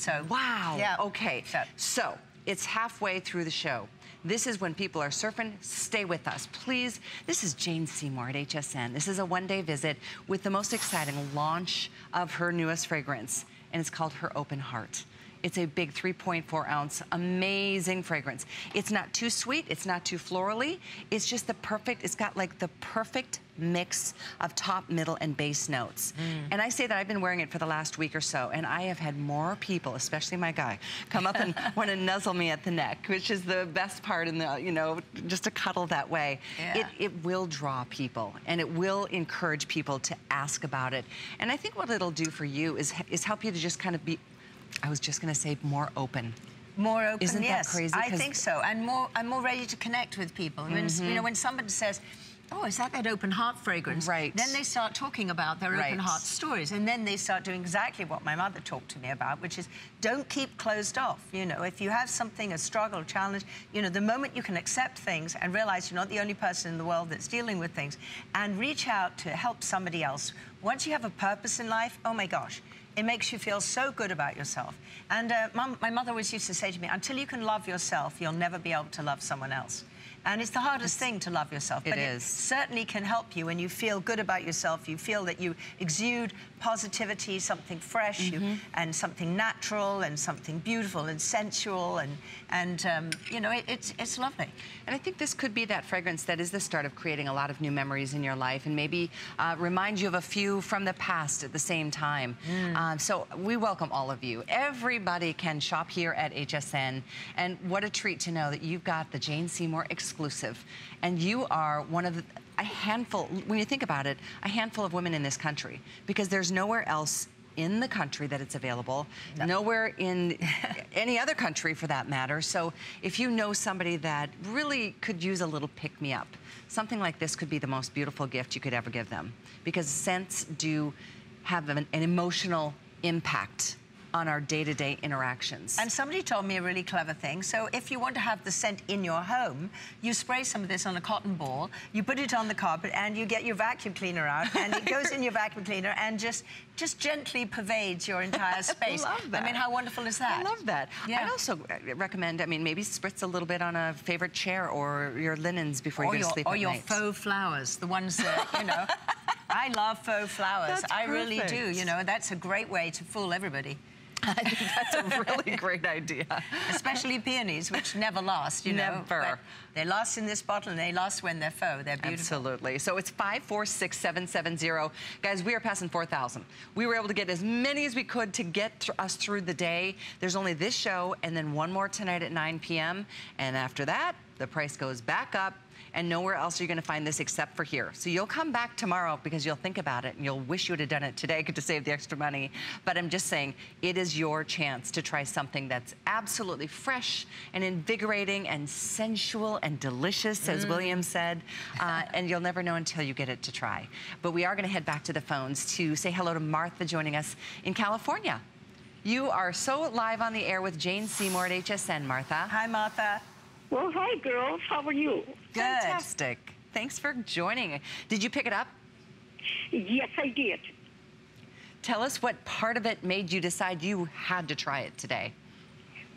So Wow. Yeah. Okay. So, So it's halfway through the show. This is when people are surfing. Stay with us, please. This is Jane Seymour at HSN. This is a one-day visit with the most exciting launch of her newest fragrance, and it's called Her Open Heart. It's a big 3.4 ounce, amazing fragrance. It's not too sweet, it's not too florally. It's just the perfect, it's got like the perfect mix of top, middle, and base notes. Mm. And I say that I've been wearing it for the last week or so, and I have had more people, especially my guy, come up and want to nuzzle me at the neck, which is the best part in the, you know, just to cuddle that way. Yeah. It, it will draw people, and it will encourage people to ask about it. And I think what it'll do for you is, is help you to just kind of be, I was just going to say more open. More open, Isn't that crazy? I Mm-hmm. think so. And more I'm more ready to connect with people. When, You know, when somebody says, Oh, is that that open heart fragrance? Right. Then they start talking about their Right. open heart stories. And then they start doing exactly what my mother talked to me about, which is don't keep closed off. You know, if you have something, a struggle, challenge, you know, the moment you can accept things and realize you're not the only person in the world that's dealing with things and reach out to help somebody else. Once you have a purpose in life, oh my gosh, it makes you feel so good about yourself. And uh, mum, my mother always used to say to me, until you can love yourself, you'll never be able to love someone else. And it's the hardest thing to love yourself. It but is. it certainly can help you when you feel good about yourself. You feel that you exude positivity, something fresh, Mm-hmm. and something natural, and something beautiful and sensual, and and um, you know it, it's it's lovely. And I think this could be that fragrance that is the start of creating a lot of new memories in your life and maybe uh, remind you of a few from the past at the same time. Um, so we welcome all of you. Everybody can shop here at HSN. And what a treat to know that you've got the Jane Seymour exclusive. And you are one of the, a handful, when you think about it, a handful of women in this country because there's nowhere else in the country that it's available, nowhere in any other country for that matter. So if you know somebody that really could use a little pick me up, something like this could be the most beautiful gift you could ever give them because scents do have an, an emotional impact on our day-to-day interactions. And somebody told me a really clever thing. So if you want to have the scent in your home, you spray some of this on a cotton ball, you put it on the carpet, and you get your vacuum cleaner out, and it goes in your vacuum cleaner and just just gently pervades your entire space. I love that. I mean, how wonderful is that? I love that. Yeah. I'd also uh, recommend, I mean, maybe spritz a little bit on a favorite chair or your linens before or you go your, to sleep or your night. faux flowers, the ones that, you know. I love faux flowers. That's I really do. You know, that's a great way to fool everybody. I think that's a really great idea. Especially peonies, which never last, you know. Never. They last in this bottle and they last when they're faux. They're beautiful. Absolutely. So it's 546770. Guys, we are passing 4,000. We were able to get as many as we could to get th- us through the day. There's only this show and then one more tonight at 9 p.m. And after that, the price goes back up and nowhere else are you going to find this except for here. So you'll come back tomorrow because you'll think about it and you'll wish you would have done it today to save the extra money. But I'm just saying, it is your chance to try something that's absolutely fresh and invigorating and sensual and delicious, as William said. Uh, and you'll never know until you get it to try. But we are going to head back to the phones to say hello to Martha joining us in California. You are so live on the air with Jane Seymour at HSN, Martha. Hi, Martha. Well, hi, girls. How are you? Good. Fantastic. Thanks for joining. Did you pick it up? Yes, I did. Tell us what part of it made you decide you had to try it today.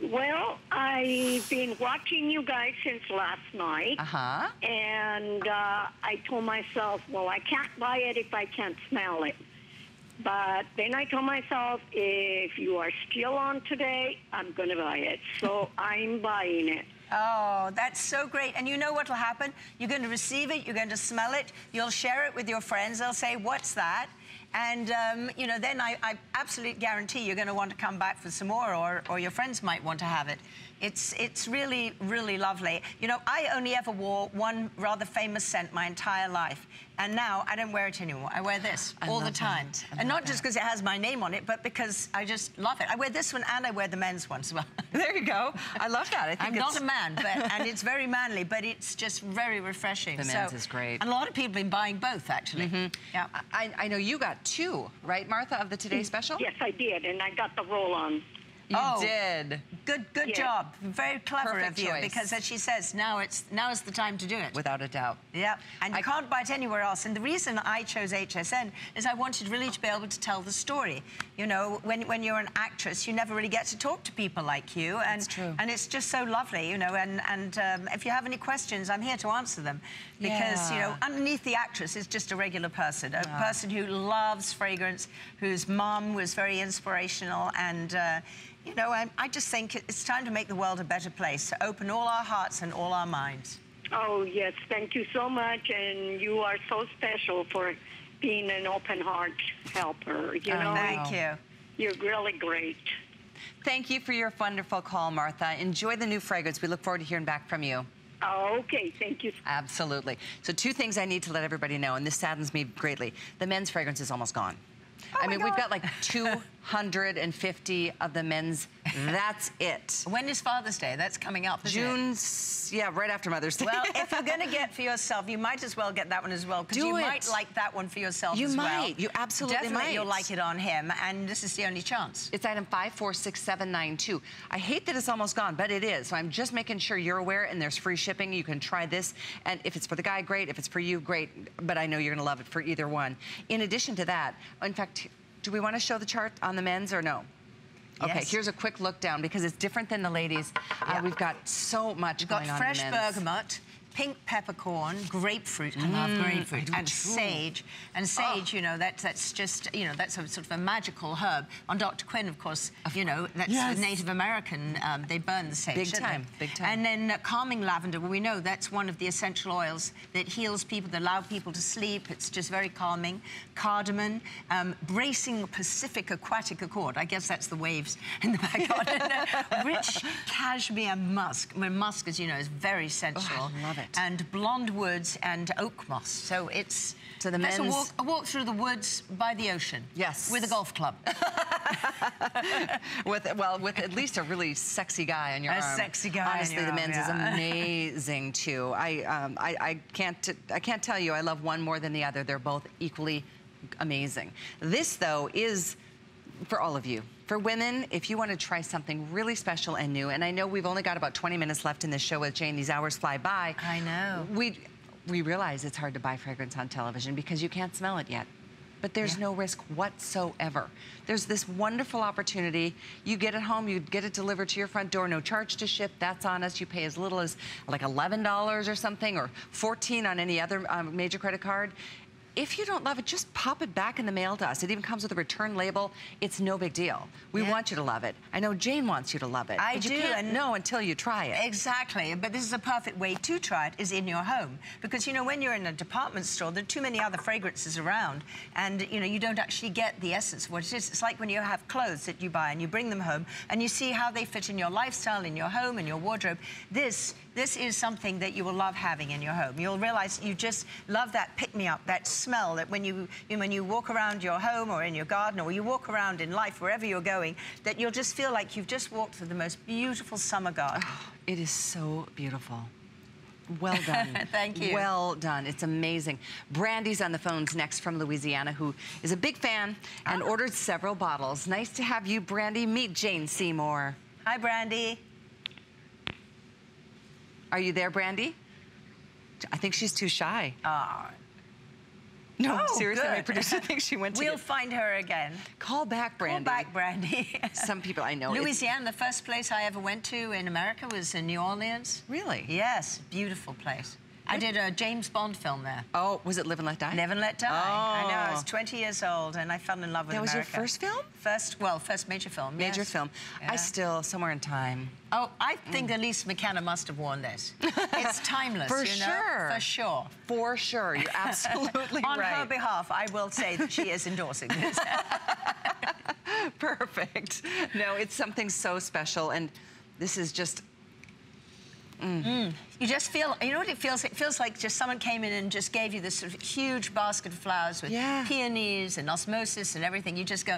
Well, I've been watching you guys since last night. Uh-huh. And uh, I told myself, well, I can't buy it if I can't smell it. But then I told myself, if you are still on today, I'm going to buy it. So I'm buying it. Oh, that's so great. And you know what will happen? You're going to receive it, you're going to smell it, you'll share it with your friends. They'll say, What's that? And, um, you know, then I, I absolutely guarantee you're going to want to come back for some more, or, or your friends might want to have it. It's, it's really, really lovely. You know, I only ever wore one rather famous scent my entire life. And now I don't wear it anymore. I wear this I all the time. And love not just because it has my name on it, but because I just love it. I wear this one and I wear the men's one as well. There you go. I love that. I think I'm it's- not a man, but and it's very manly, but it's just very refreshing. The men's is great. And a lot of people have been buying both, actually. Mm-hmm. Yeah. I, I know you got two, right, Martha, of the Today mm. Special? Yes, I did. And I got the roll on. You Oh. did. Good, good job. Very clever Perfect of you, choice. because as she says, now it's now is the time to do it. Without a doubt. Yeah, and you I- can't buy it anywhere else. And the reason I chose HSN is I wanted really to be able to tell the story. You know, when, when you're an actress, you never really get to talk to people like you. And, That's true. And it's just so lovely, you know. And, and um, if you have any questions, I'm here to answer them. Because, you know, underneath the actress is just a regular person, a person who loves fragrance, whose mom was very inspirational. And, uh, you know, I, I just think it's time to make the world a better place, to open all our hearts and all our minds. Oh, yes. Thank you so much. And you are so special for being an open heart helper. You Oh, know, Thank you. you're really great. Thank you for your wonderful call, Martha. Enjoy the new fragrance. We look forward to hearing back from you. Oh, okay. Thank you. Absolutely. So two things I need to let everybody know, and this saddens me greatly. The men's fragrance is almost gone. Oh I mean, we've got like 250 of the men's. Mm. That's it. When is Father's Day? That's coming up. June, yeah, right after Mother's Day. Well, if you're going to get for yourself, you might as well get that one as well because you it. might like that one for yourself You as well. might. You absolutely Definitely might. you'll like it on him, and this is the only chance. It's item 546792. I hate that it's almost gone, but it is. So I'm just making sure you're aware, and there's free shipping. You can try this. And if it's for the guy, great. If it's for you, great. But I know you're going to love it for either one. In addition to that, in fact, do we want to show the chart on the men's or no? Okay, Yes. here's a quick look down because it's different than the ladies. Uh, Yeah. we've got so much We've got on fresh in the men's. bergamot, pink peppercorn, grapefruit. I love grapefruit. do And too. sage. And sage, you know, that's that's just, you know, that's a sort of a magical herb. On Dr. Quinn, of course, you know, that's Yes. Native American, um, they burn the sage. Big time, they? big time. And then uh, calming lavender, well, we know that's one of the essential oils that heals people, that allow people to sleep. It's just very calming. Cardamom, um, bracing Pacific aquatic accord. I guess that's the waves in the background. And, rich cashmere musk. I mean, musk, as you know, is very sensual. Oh, love it. And blonde woods and oak moss. So it's So the that's a men's- walk, a walk through the woods by the ocean. Yes. With a golf club. with well, with at least a really sexy guy on your A arm. A sexy guy Honestly, the arm, men's yeah. is amazing too. I, um, I I can't I can't tell you I love one more than the other. They're both equally amazing. This though is for all of you. For women, if you want to try something really special and new, and I know we've only got about 20 minutes left in this show with Jane, these hours fly by. I know. We, we realize it's hard to buy fragrance on television because you can't smell it yet. But there's no risk whatsoever. There's this wonderful opportunity. You get it home, you get it delivered to your front door, no charge to ship. That's on us. You pay as little as like $11 or something, or 14 on any other um, major credit card. If you don't love it, just pop it back in the mail to us. It even comes with a return label. It's no big deal. We Yeah. want you to love it. I know Jane wants you to love it. I but you do, can't and- know until you try it. Exactly, but this is a perfect way to try it is in your home because you know when you're in a department store there are too many other fragrances around and you know you don't actually get the essence of what it is. It's like when you have clothes that you buy and you bring them home and you see how they fit in your lifestyle, in your home, in your wardrobe. This this is something that you will love having in your home. You'll realize you just love that pick me up, that smell that when you, you when you walk around your home or in your garden or you walk around in life wherever you're going, that you'll just feel like you've just walked through the most beautiful summer garden. It is so beautiful. Well done. Thank you. Well done. It's amazing. Brandy's on the phones next from Louisiana, who is a big fan and Ah. ordered several bottles. Nice to have you, Brandy. Meet Jane Seymour. Hi, Brandy. Are you there, Brandy? I think she's too shy. Ah. no, Oh, seriously, my producer thinks she went to We'll get- find her again. Call back, Brandy. Call back, Brandy. Some people I know. it's- Louisiana, the first place I ever went to in America was in New Orleans. Really? Yes, beautiful place. I did a James Bond film there. Oh, was it Live and Let Die? Never Let Die. I know. I was Oh. 20 years old and I fell in love with it. That was your first film? First, well, first major film. Major yes. film. I still, somewhere in time. Oh, I think Elise McKenna must have worn this. It's timeless, For you know? sure. For sure. For sure, you're absolutely On right. her behalf, I will say that she is endorsing this. Perfect. No, it's something so special, and this is just You just feel, you know what it feels? It feels like just someone came in and just gave you this sort of huge basket of flowers with Yeah. peonies and osmanthus and everything. You just go,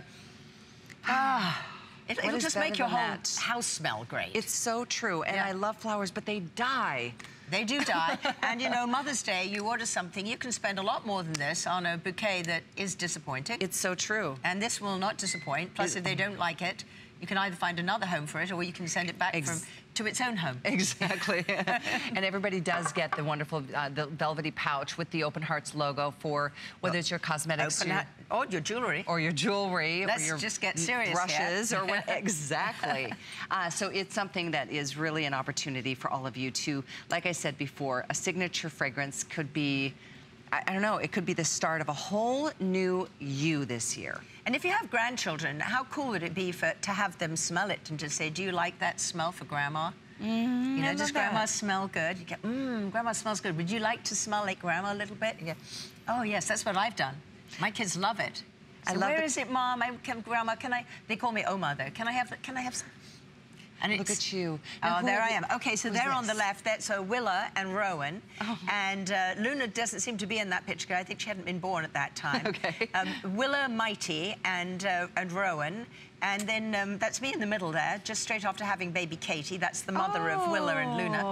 ah. It, it'll just make your whole that? house smell great. It's so true, and Yeah. I love flowers, but they die. They do die. and you know, Mother's Day, you order something, you can spend a lot more than this on a bouquet that is disappointing. It's so true. and this will not disappoint. Plus, It- if they don't like it, you can either find another home for it or you can send it back Ex- from, to its own home. Exactly. and everybody does get the wonderful uh, the velvety pouch with the Open Hearts logo for whether it's your cosmetics your- or your jewelry. or your jewelry Let's or your just get serious brushes or what exactly uh, so it's something that is really an opportunity for all of you to like i said before a signature fragrance could be I don't know it could be the start of a whole new you this year And if you have grandchildren, how cool would it be for to have them smell it and to say, "Do you like that smell for Grandma?" Mm-hmm, you know, I does Grandma that. smell good? You go, "Mmm, Grandma smells good. Would you like to smell like Grandma a little bit?" You go, "Oh yes, that's what I've done. My kids love it." I So love where the- is it, Mom? I can, Grandma, can I? They call me Oma though. Can I have? Can I have some? And look it's- at you Now, Oh, there I am. Okay, so they're on the left. That's uh, Willa and Rowan. Oh. And uh, Luna doesn't seem to be in that picture. I think she hadn't been born at that time. Okay. Um, Willa, Mighty, and uh, and Rowan. And then um, that's me in the middle there, just straight after having baby Katie. That's the mother of Willa and Luna.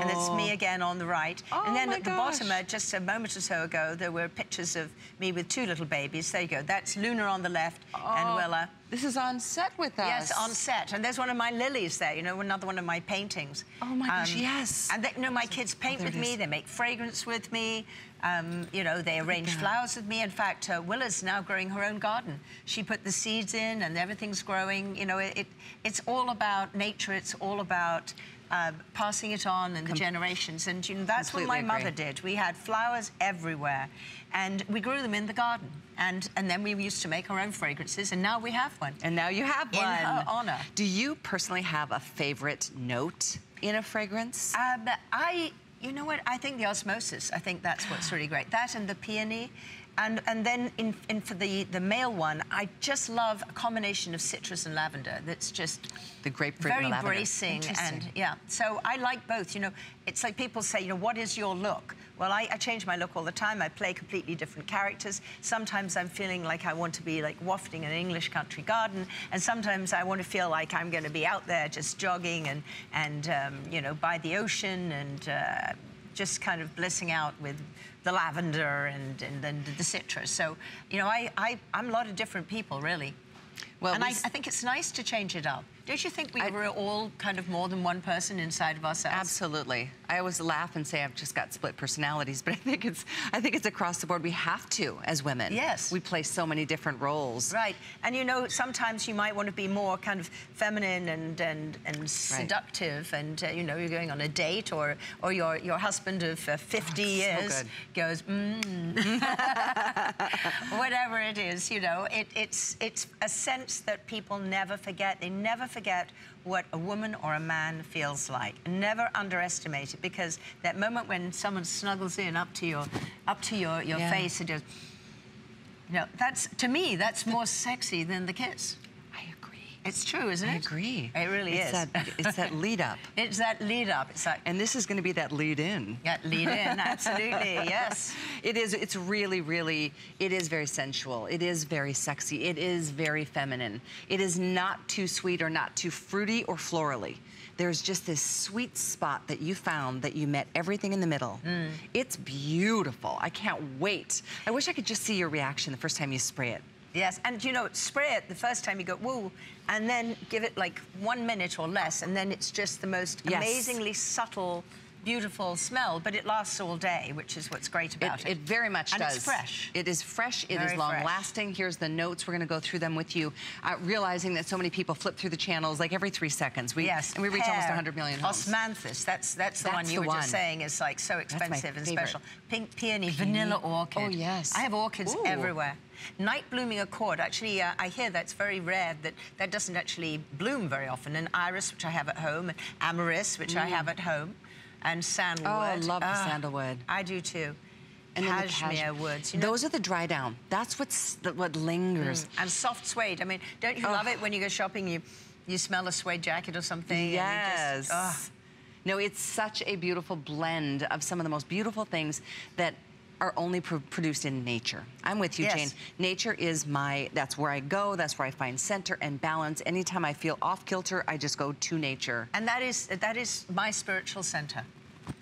And it's me again on the right. Oh, and then at the bottom, uh, just a moment or so ago, there were pictures of me with two little babies. There you go. That's Luna on the left and Oh, Willa. this is on set with us Yes, on set. And there's one of my lilies there, you know, another one of my paintings. Um, Oh, my gosh, yes. And they, you know, my kids paint there with me, they make fragrance with me. Um, you know, they arrange flowers with me. In fact, uh, Willa's now growing her own garden. She put the seeds in and everything's growing. You know, it, it it's all about nature. It's all about uh, passing it on and the generations. And you know, that's what my Completely mother did. We had flowers everywhere. And we grew them in the garden. And, and then we used to make our own fragrances. And now we have one. and now you have one. In her honor. do you personally have a favorite note in a fragrance Um, I, you know what? I think the osmanthus. I think that's what's really great. That and the peony, and and then in, in for the the male one, I just love a combination of citrus and lavender. That's just The grapefruit and very the lavender. bracing and yeah. So I like both. You know, it's like people say, you know, what is your look? Well, I, I change my look all the time. I play completely different characters. Sometimes I'm feeling like I want to be like wafting in an English country garden, and sometimes I want to feel like I'm going to be out there just jogging and and um, you know by the ocean and uh, just kind of blissing out with the lavender and and then the citrus. So you know, I, I I'm a lot of different people really. Well, and I, I think it's nice to change it up. Don't you think we I- were all kind of more than one person inside of ourselves? Absolutely. I always laugh and say I've just got split personalities, but I think it's I think it's across the board. We have to as women. Yes. We play so many different roles. Right. And you know, sometimes you might want to be more kind of feminine and and, and seductive, and uh, you know, you're going on a date, or or your your husband of uh, 50 years good. goes, mm. whatever it is, you know, it, it's it's a sense that people never forget. They never forget what a woman or a man feels like. Never underestimate it because that moment when someone snuggles in up to your up to your, your Yeah. face and just you know, that's to me that's more sexy than the kiss. It's true, isn't it? I agree. It really it's is. That, it's that lead up. It's that lead up. It's like And this is going to be that lead in. yeah, lead in. Absolutely, yes. It is. It's really, really. It is very sensual. It is very sexy. It is very feminine. It is not too sweet or not too fruity or florally. There's just this sweet spot that you found that you met everything in the middle. Mm. It's beautiful. I can't wait. I wish I could just see your reaction the first time you spray it. Yes, and you know, spray it the first time you go woo, and then give it like one minute or less, and then it's just the most Yes. amazingly subtle beautiful smell, but it lasts all day, which is what's great about it. It, it very much and does. it's fresh. It is fresh. It is Very long-lasting. Here's the notes. We're going to go through them with you, uh, realizing that so many people flip through the channels like every three seconds. We, yes, and we reach almost 100 million homes. Osmanthus, that's that's the That's one you the were one. just saying is like so expensive and favorite. special. Pink peony, vanilla orchid. Oh, yes. I have orchids Ooh. everywhere. Night blooming accord. Actually, uh, I hear that's very rare. That that doesn't actually bloom very often. And iris, which I have at home, and amaryllis, which I have at home, and sandalwood. Mm. Oh, I love the Ah, sandalwood. I do too. And the cashmere cashmere. woods. You know, Those are the dry down. That's what's what lingers. and soft suede. I mean, don't you love it when you go shopping? You you smell a suede jacket or something. Yes. just- ah. No, it's such a beautiful blend of some of the most beautiful things that are only pro- produced in nature. I'm with you, Yes. Jane. Nature is my, that's where I go, that's where I find center and balance. Anytime I feel off kilter, I just go to nature. And that is that is my spiritual center.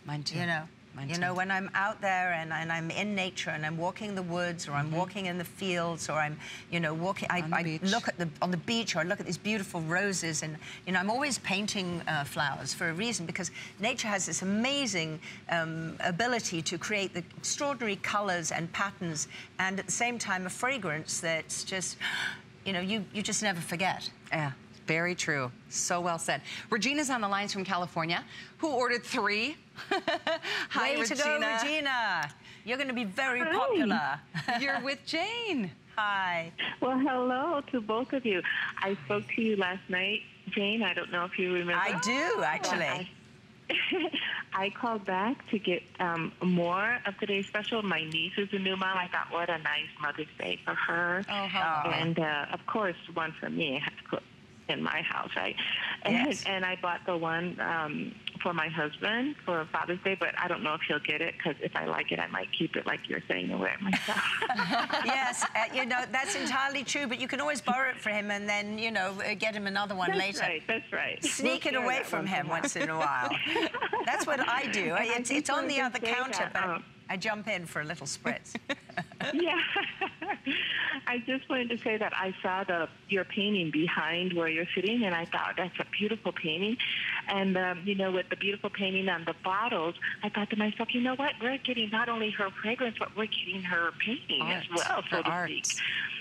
Mine too. You know. Mine you too. know, when I'm out there and, and I'm in nature and I'm walking the woods or I'm walking in the fields or I'm, you know, walking, I, I look at the on the beach or I look at these beautiful roses and, you know, I'm always painting uh, flowers for a reason because nature has this amazing um, ability to create the extraordinary colors and patterns and at the same time a fragrance that's just, you know, you, you just never forget. Yeah, very true. So well said. Regina's on the lines from California, who ordered three. Hi, Way Regina. to go, Regina. You're going to be very popular. You're with Jane. Hi. Well, hello to both of you. I spoke to you last night, Jane. I don't know if you remember. I do, actually. I, I called back to get um, more of today's special. My niece is a new mom. I thought, what a nice Mother's Day for her. Oh, how lovely. And uh, of course, one for me. I have to put in my house, right? And, Yes. and I bought the one um, for my husband for Father's Day, but I don't know if he'll get it because if I like it, I might keep it, like you're saying, and wear it myself. yes, uh, you know, that's entirely true, but you can always borrow it for him and then, you know, uh, get him another one that's later. right. That's right. Sneak We'll it away from him once in a while. That's what I do. And It's, it's on the other counter, that, but um, I jump in for a little spritz. Yeah. I just wanted to say that I saw the your painting behind where you're sitting, and I thought that's a beautiful painting. And um, you know, with the beautiful painting on the bottles, I thought to myself, you know what? We're getting not only her fragrance, but we're getting her painting as well, so to art. speak.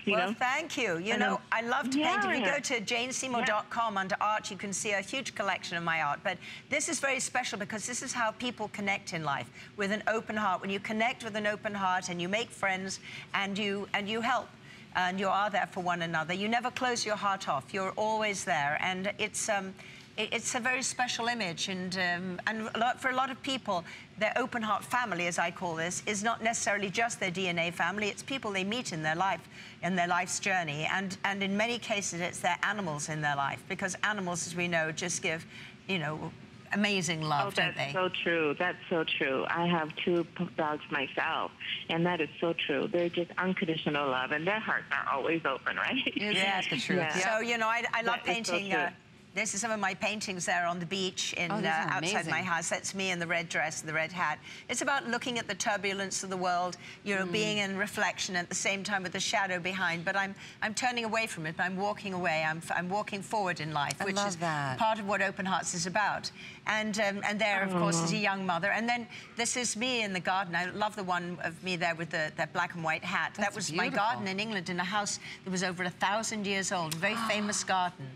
You well, know? thank you. You And, know, um, I love to paint. If you go to janeseymour.com under art, you can see a huge collection of my art. But this is very special because this is how people connect in life with an open heart. When you connect with an open heart and you make friends and you and you help and you are there for one another, you never close your heart off. You're always there, and it's. Um, it's a very special image, and um, and a lot, for a lot of people, their open heart family, as I call this, is not necessarily just their DNA family. It's people they meet in their life, in their life's journey, and and in many cases, it's their animals in their life because animals, as we know, just give, you know, amazing love, Oh, don't they? that's so true. That's so true. I have two dogs myself, and that is so true. They're just unconditional love, and their hearts are always open, right? Isn't that the truth? Yeah. So you know, I, I love That is so painting. true. uh, this is some of my paintings there on the beach in Oh, uh, outside my house. That's me in the red dress, and the red hat. It's about looking at the turbulence of the world, you Mm. know, being in reflection at the same time with the shadow behind. But I'm I'm turning away from it. I'm walking away. I'm I'm walking forward in life, I which is that. part of what Open Hearts is about. And um, and there, of course, Oh. is a young mother. And then this is me in the garden. I love the one of me there with the that black and white hat. that That's was my garden in England in a house that was over a thousand years old. A very famous garden.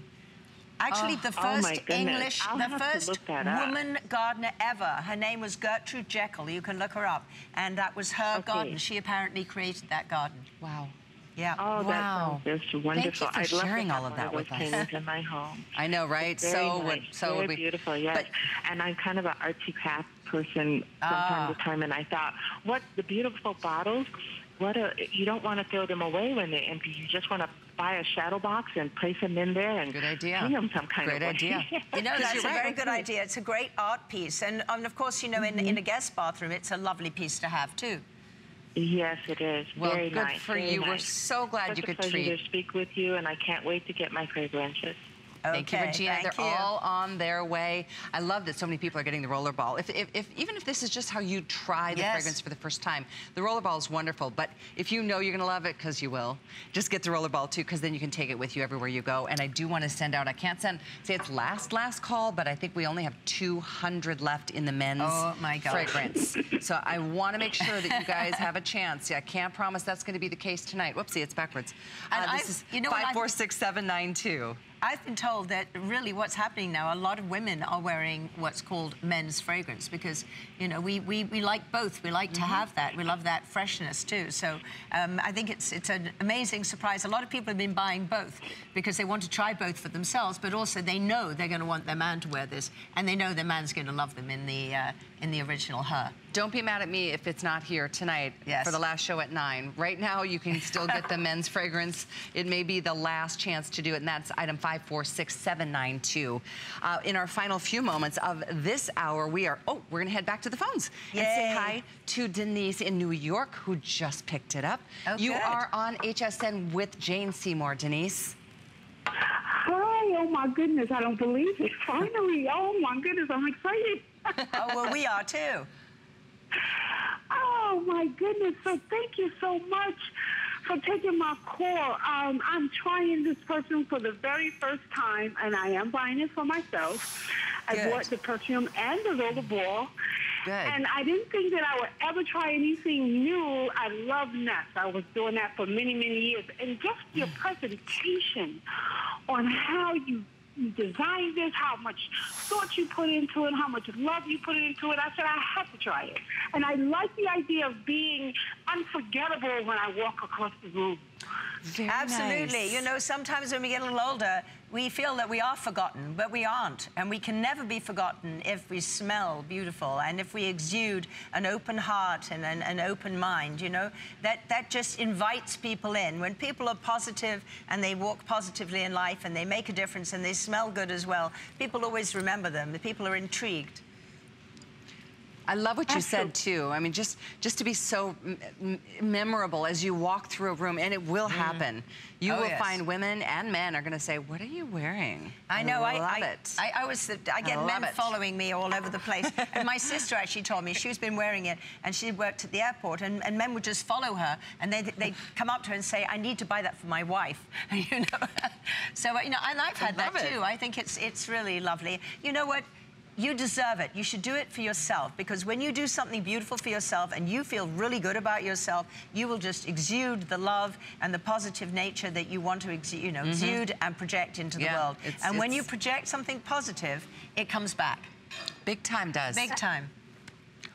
Actually, the Oh, first my goodness. English, I'll the first look up. woman gardener ever. Her name was Gertrude Jekyll. You can look her up. And that was her Okay. garden. She apparently created that garden. Wow. Yeah. Oh, Wow. that sounds just wonderful. for I'd love sharing all of that with us. paintings in my home. I know, right? Very so nice. would so Very would we. beautiful, yes. But and I'm kind of an artsy craft person from Ah. time to time, and I thought, what the beautiful bottles. What a you don't want to throw them away when they're empty. You just want to buy a shadow box and place them in there and Good idea. hang them some kind Great of way. idea. You know, that's a right. very good idea. It's a great art piece. And, and of course, you know, in, Mm-hmm. in a guest bathroom, it's a lovely piece to have, too. yes, it is. Well, very good nice. for very you. We're so glad Such you a pleasure to speak with you, and I can't wait to get my fragrances. Thank you, Regina. thank They're you. all on their way. I love that so many people are getting the rollerball. If, if, if even if this is just how you try the Yes. fragrance for the first time, the rollerball is wonderful. But if you know you're going to love it, because you will, just get the rollerball too, because then you can take it with you everywhere you go. And I do want to send out. I can't send say it's last last call, but I think we only have 200 left in the men's Oh, my gosh. fragrance. so I want to make sure that you guys have a chance. Yeah, I can't promise that's going to be the case tonight. Whoopsie, it's backwards. Uh, this I've- is you know what, I've- five four six seven nine two. I've been told that really what's happening now, a lot of women are wearing what's called men's fragrance because, you know, we, we, we like both. We like to have that. We love that freshness too. So um, I think it's, it's an amazing surprise. A lot of people have been buying both because they want to try both for themselves, but also they know they're going to want their man to wear this and they know their man's going to love them in the, uh, in the original her. Don't be mad at me if it's not here tonight Yes. for the last show at 9. Right now, you can still get the men's fragrance. It may be the last chance to do it, and that's item 546792. Uh, in our final few moments of this hour, we are, oh, we're going to head back to the phones and say hi to Denise in New York, who just picked it up. Oh, you good. are on HSN with Jane Seymour, Denise. Hi, oh my goodness, I don't believe it. Finally, oh my goodness, I'm excited. Oh, well, we are too. oh my goodness, so thank you so much for taking my call. Um, I'm trying this perfume for the very first time, and I am buying it for myself. I Good. bought the perfume and the rollerball. Good. And I didn't think that I would ever try anything new. I love Nest. I was doing that for many, many years. And just your presentation on how you you designed this, how much thought you put into it, how much love you put into it. I said, I have to try it. And I like the idea of being unforgettable when I walk across the room. Very Absolutely. nice. You know, sometimes when we get a little older, we feel that we are forgotten, but we aren't. And we can never be forgotten if we smell beautiful and if we exude an open heart and an, an open mind, you know. That, that just invites people in. When people are positive and they walk positively in life and they make a difference and they smell good as well, people always remember them. The people are intrigued. I love what you said too. I mean, just just to be so memorable as you walk through a room, and it will mm-hmm. happen. You Oh, will yes. find women and men are going to say, "What are you wearing?" I know. I love I, it. I, I was. I get love men it. following me all over the place. and my sister actually told me she's been wearing it, and she worked at the airport, and, and men would just follow her, and they they come up to her and say, "I need to buy that for my wife," you know. so you know, and I've had that it. too. I think it's it's really lovely. You know what? You deserve it. You should do it for yourself because when you do something beautiful for yourself and you feel really good about yourself, you will just exude the love and the positive nature that you want to exude, you know, exude and project into the Mm-hmm. World. it's- and when you project something positive, it comes back. Big time does. Big time.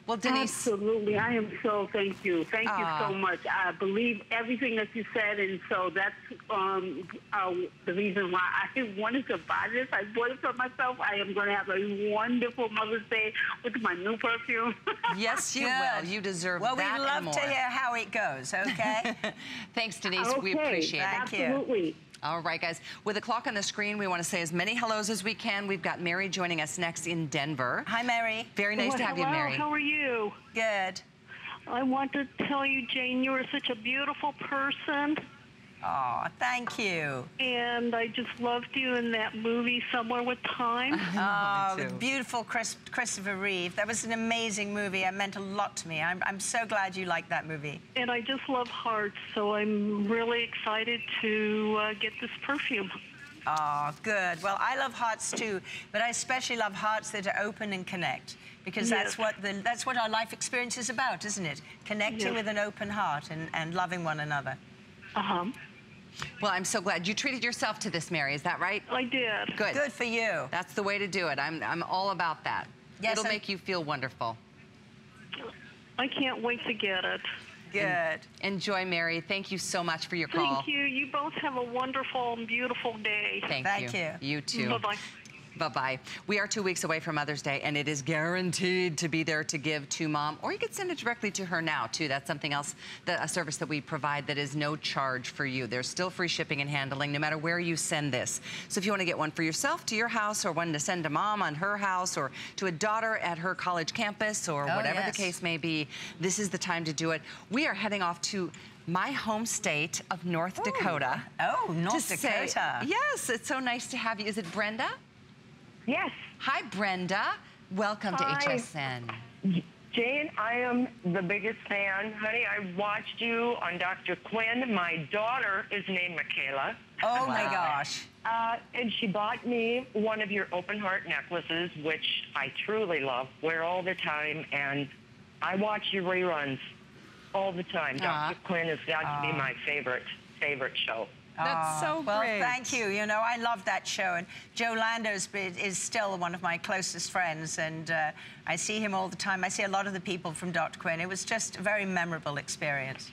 Well, Denise, Absolutely. I am so thank you. Thank you so much. I believe everything that you said, and so that's um, uh, the reason why I wanted to buy this. I bought it for myself. I am going to have a wonderful Mother's Day with my new perfume. yes, you Good. will. You deserve Well, that Well, we'd love and more. to hear how it goes, okay? Thanks, Denise. We Okay, appreciate it. Thank you. Absolutely. All right, guys. With the clock on the screen, we want to say as many hellos as we can. We've got Mary joining us next in Denver. Hi, Mary. Very nice Well, to have you, Mary. How are you? Good. I want to tell you, Jane, you are such a beautiful person, Oh, thank you. and I just loved you in that movie, Somewhere with Time. Oh, too. beautiful Chris, Christopher Reeve. That was an amazing movie. It meant a lot to me. I'm, I'm so glad you liked that movie. and I just love hearts, so I'm really excited to uh, get this perfume. Oh, good. Well, I love hearts too, but I especially love hearts that are open and connect because that's what the that's what our life experience is about, isn't it? Connecting Yes. with an open heart and, and loving one another. Uh huh. Well, I'm so glad you treated yourself to this, Mary. Is that right? I did. Good. Good for you. That's the way to do it. I'm, I'm all about that. Yes, It'll and- make you feel wonderful. I can't wait to get it. Good. Enjoy, Mary. Thank you so much for your call. Thank you. You both have a wonderful and beautiful day. Thank, Thank you. You too. Bye bye. Bye-bye. We are two weeks away from Mother's Day, and it is guaranteed to be there to give to mom, or you could send it directly to her now, too. That's something else, that, a service that we provide that is no charge for you. There's still free shipping and handling, no matter where you send this. So if you want to get one for yourself to your house, or one to send to mom on her house, or to a daughter at her college campus, or Oh, whatever yes. the case may be, this is the time to do it. We are heading off to my home state of North Dakota. Oh, North to say- Dakota. yes, it's so nice to have you. Is it Brenda? Yes. Hi, Brenda. Welcome to HSN. Jane, I am the biggest fan. Honey, I watched you on Dr. Quinn. My daughter is named Michaela. Oh my gosh. Uh, and she bought me one of your open heart necklaces, which I truly love, wear all the time, and I watch your reruns all the time. Aw. Dr. Quinn has got to be my favorite, favorite show. That's so well, great. thank you. You know, I love that show, and Joe Lando's been- is still one of my closest friends, and uh, I see him all the time. I see a lot of the people from Dr. Quinn. It was just a very memorable experience.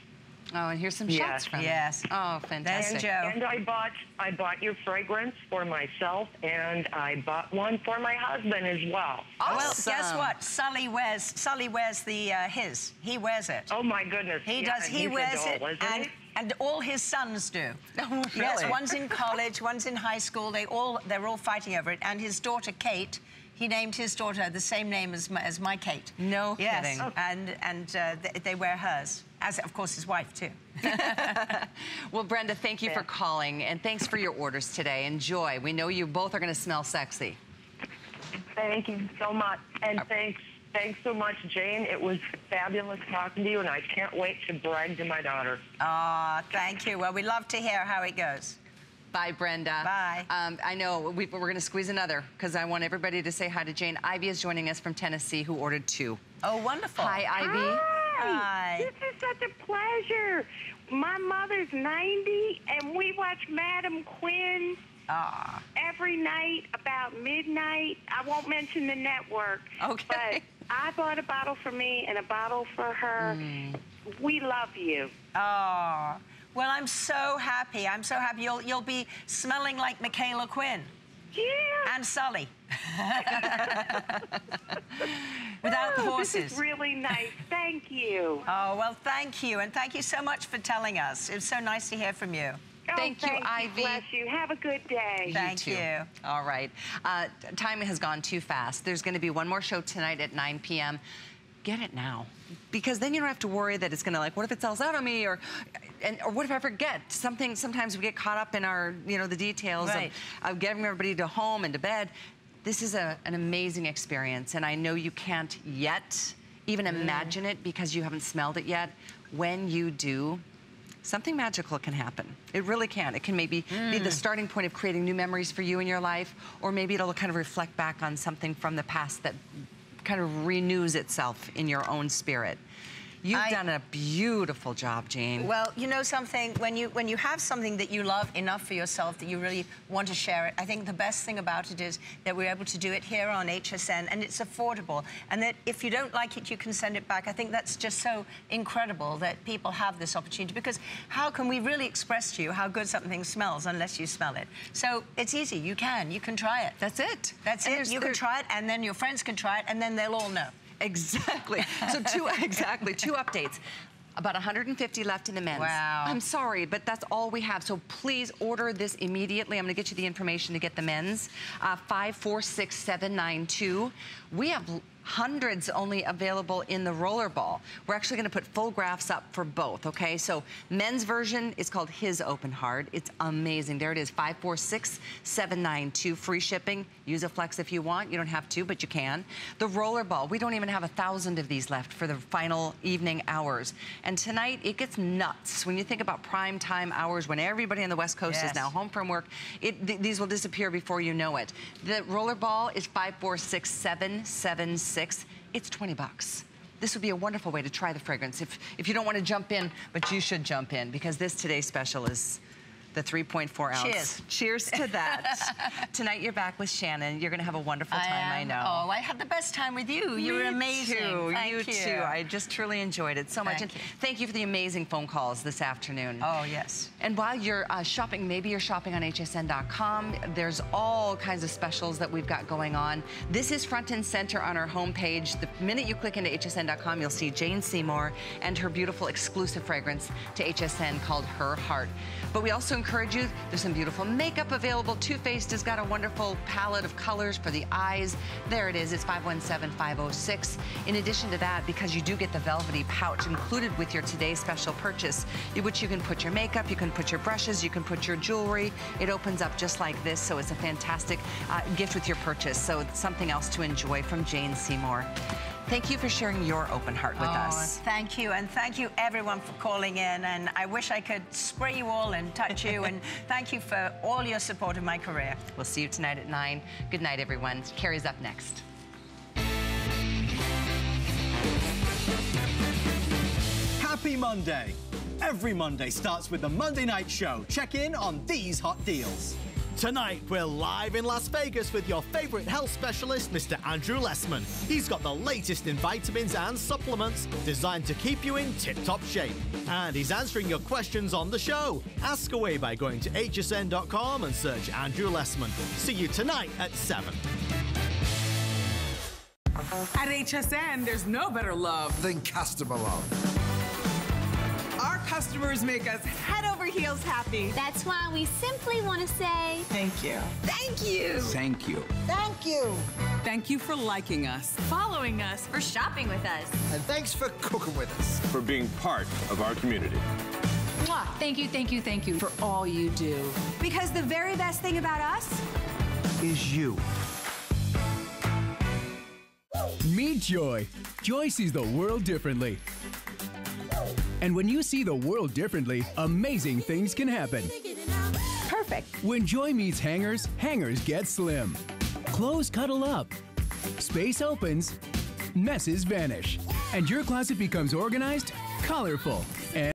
Oh, and here's some Yes. shots from Yes. it. Oh, fantastic. And Joe. And I bought I bought your fragrance for myself, and I bought one for my husband as well. Awesome. Well, guess what? Sully wears Sully wears the uh, his. He wears it. Oh my goodness! He Yeah, does. He wears doll, it, isn't and he? And all his sons do. Oh, Yes, one's in college, one's in high school. They all they're all fighting over it. And his daughter Kate, he named his daughter the same name as my, as my Kate. No yes. kidding. And and uh, they, they wear hers, as of course his wife too. Well, Brenda, thank you for calling, and thanks for your orders today. Enjoy. We know you both are going to smell sexy. Thank you so much, and thanks thanks so much, Jane. It was fabulous talking to you, and I can't wait to brag to my daughter. Ah, thank you. Well, we love to hear how it goes. Bye, Brenda. Bye. Um, I know we, we're going to squeeze another because I want everybody to say hi to Jane. Ivy is joining us from Tennessee, who ordered two. Oh, wonderful. Hi, Ivy. Hi. This is such a pleasure. My mother's 90, and we watch Madam Quinn Ah. every night about midnight. I won't mention the network. Okay. But I bought a bottle for me and a bottle for her. Mm. We love you. Oh. Well, I'm so happy. I'm so happy. You'll you'll be smelling like Michaela Quinn Yeah. and Sully. Without the horses. This is really nice. Thank you. Oh, well, thank you. And thank you so much for telling us. It was so nice to hear from you. Oh, Thank you, Ivy. Bless you. Have a good day. Thank too. you. All right. Uh, time has gone too fast. There's going to be one more show tonight at 9 p.m. Get it now, because then you don't have to worry that it's going to like, what if it sells out on me, or, and or what if I forget something? Sometimes we get caught up in our, you know, the details Right. of, of getting everybody to home and to bed. This is a, an amazing experience, and I know you can't yet even imagine it because you haven't smelled it yet. When you do, something magical can happen. It really can. It can maybe be the hmm. starting point of creating new memories for you in your life, or maybe it'll kind of reflect back on something from the past that kind of renews itself in your own spirit. You've I- done a beautiful job, Jane. Well, you know something, when you when you have something that you love enough for yourself that you really want to share it, I think the best thing about it is that we're able to do it here on HSN and it's affordable. And that if you don't like it, you can send it back. I think that's just so incredible that people have this opportunity because how can we really express to you how good something smells unless you smell it? So it's easy. You can. You can try it. That's it. That's And it. You can try it and then your friends can try it and then they'll all know. Exactly. So two exactly two updates. About 150 left in the men's. Wow. I'm sorry, but that's all we have. So please order this immediately. I'm going to get you the information to get the men's. Uh, 546792. We have hundreds only available in the rollerball. We're actually going to put full graphs up for both, okay? So men's version is called His Open Heart. It's amazing. There it is, 546792. Free shipping. Use a flex if you want. You don't have to, but you can. The rollerball, we don't even have a thousand of these left for the final evening hours. And tonight, it gets nuts. When you think about prime time hours, when everybody on the West Coast Yes. is now home from work, it, th- these will disappear before you know it. The rollerball is 546776. It's 20 bucks. This would be a wonderful way to try the fragrance if, if you don't want to jump in, but you should jump in because this today's special is the 3.4 ounce. Cheers. Cheers to that. Tonight you're back with Shannon. You're going to have a wonderful time, I, am. know. Oh, I had the best time with you. You were amazing. Too. Thank you, you. too. I just truly enjoyed it so much. Thank and you. thank you for the amazing phone calls this afternoon. Oh, yes. And while you're uh, shopping, maybe you're shopping on hsn.com, there's all kinds of specials that we've got going on. This is front and center on our homepage. The minute you click into hsn.com, you'll see Jane Seymour and her beautiful exclusive fragrance to HSN called Her Heart. But we also encourage you, there's some beautiful makeup available. Too Faced has got a wonderful palette of colors for the eyes. There it is, it's 517506. In addition to that, because you do get the velvety pouch included with your today's special purchase, which you can put your makeup, you can put your brushes, you can put your jewelry. It opens up just like this, so it's a fantastic uh, gift with your purchase. So something else to enjoy from Jane Seymour. Thank you for sharing your open heart with oh, us. Thank you, and thank you everyone for calling in. And I wish I could spray you all and touch you. and thank you for all your support of my career. We'll see you tonight at 9. Good night, everyone. Carrie's up next. Happy Monday. Every Monday starts with the Monday Night Show. Check in on these hot deals. Tonight, we're live in Las Vegas with your favorite health specialist, Mr. Andrew Lessman. He's got the latest in vitamins and supplements designed to keep you in tip top shape. And he's answering your questions on the show. Ask away by going to hsn.com and search Andrew Lessman. See you tonight at 7. At HSN, there's no better love than customer love. Our customers make us head over heels happy. That's why we simply want to say thank you. Thank you. Thank you. Thank you. Thank you for liking us, following us, for shopping with us. And thanks for cooking with us. For being part of our community. Mwah. Thank you, thank you, thank you for all you do. Because the very best thing about us is you. Meet Joy. Joy sees the world differently. And when you see the world differently, amazing things can happen. Perfect. When Joy meets hangers, hangers get slim. Clothes cuddle up. Space opens. Messes vanish. And your closet becomes organized, colorful, and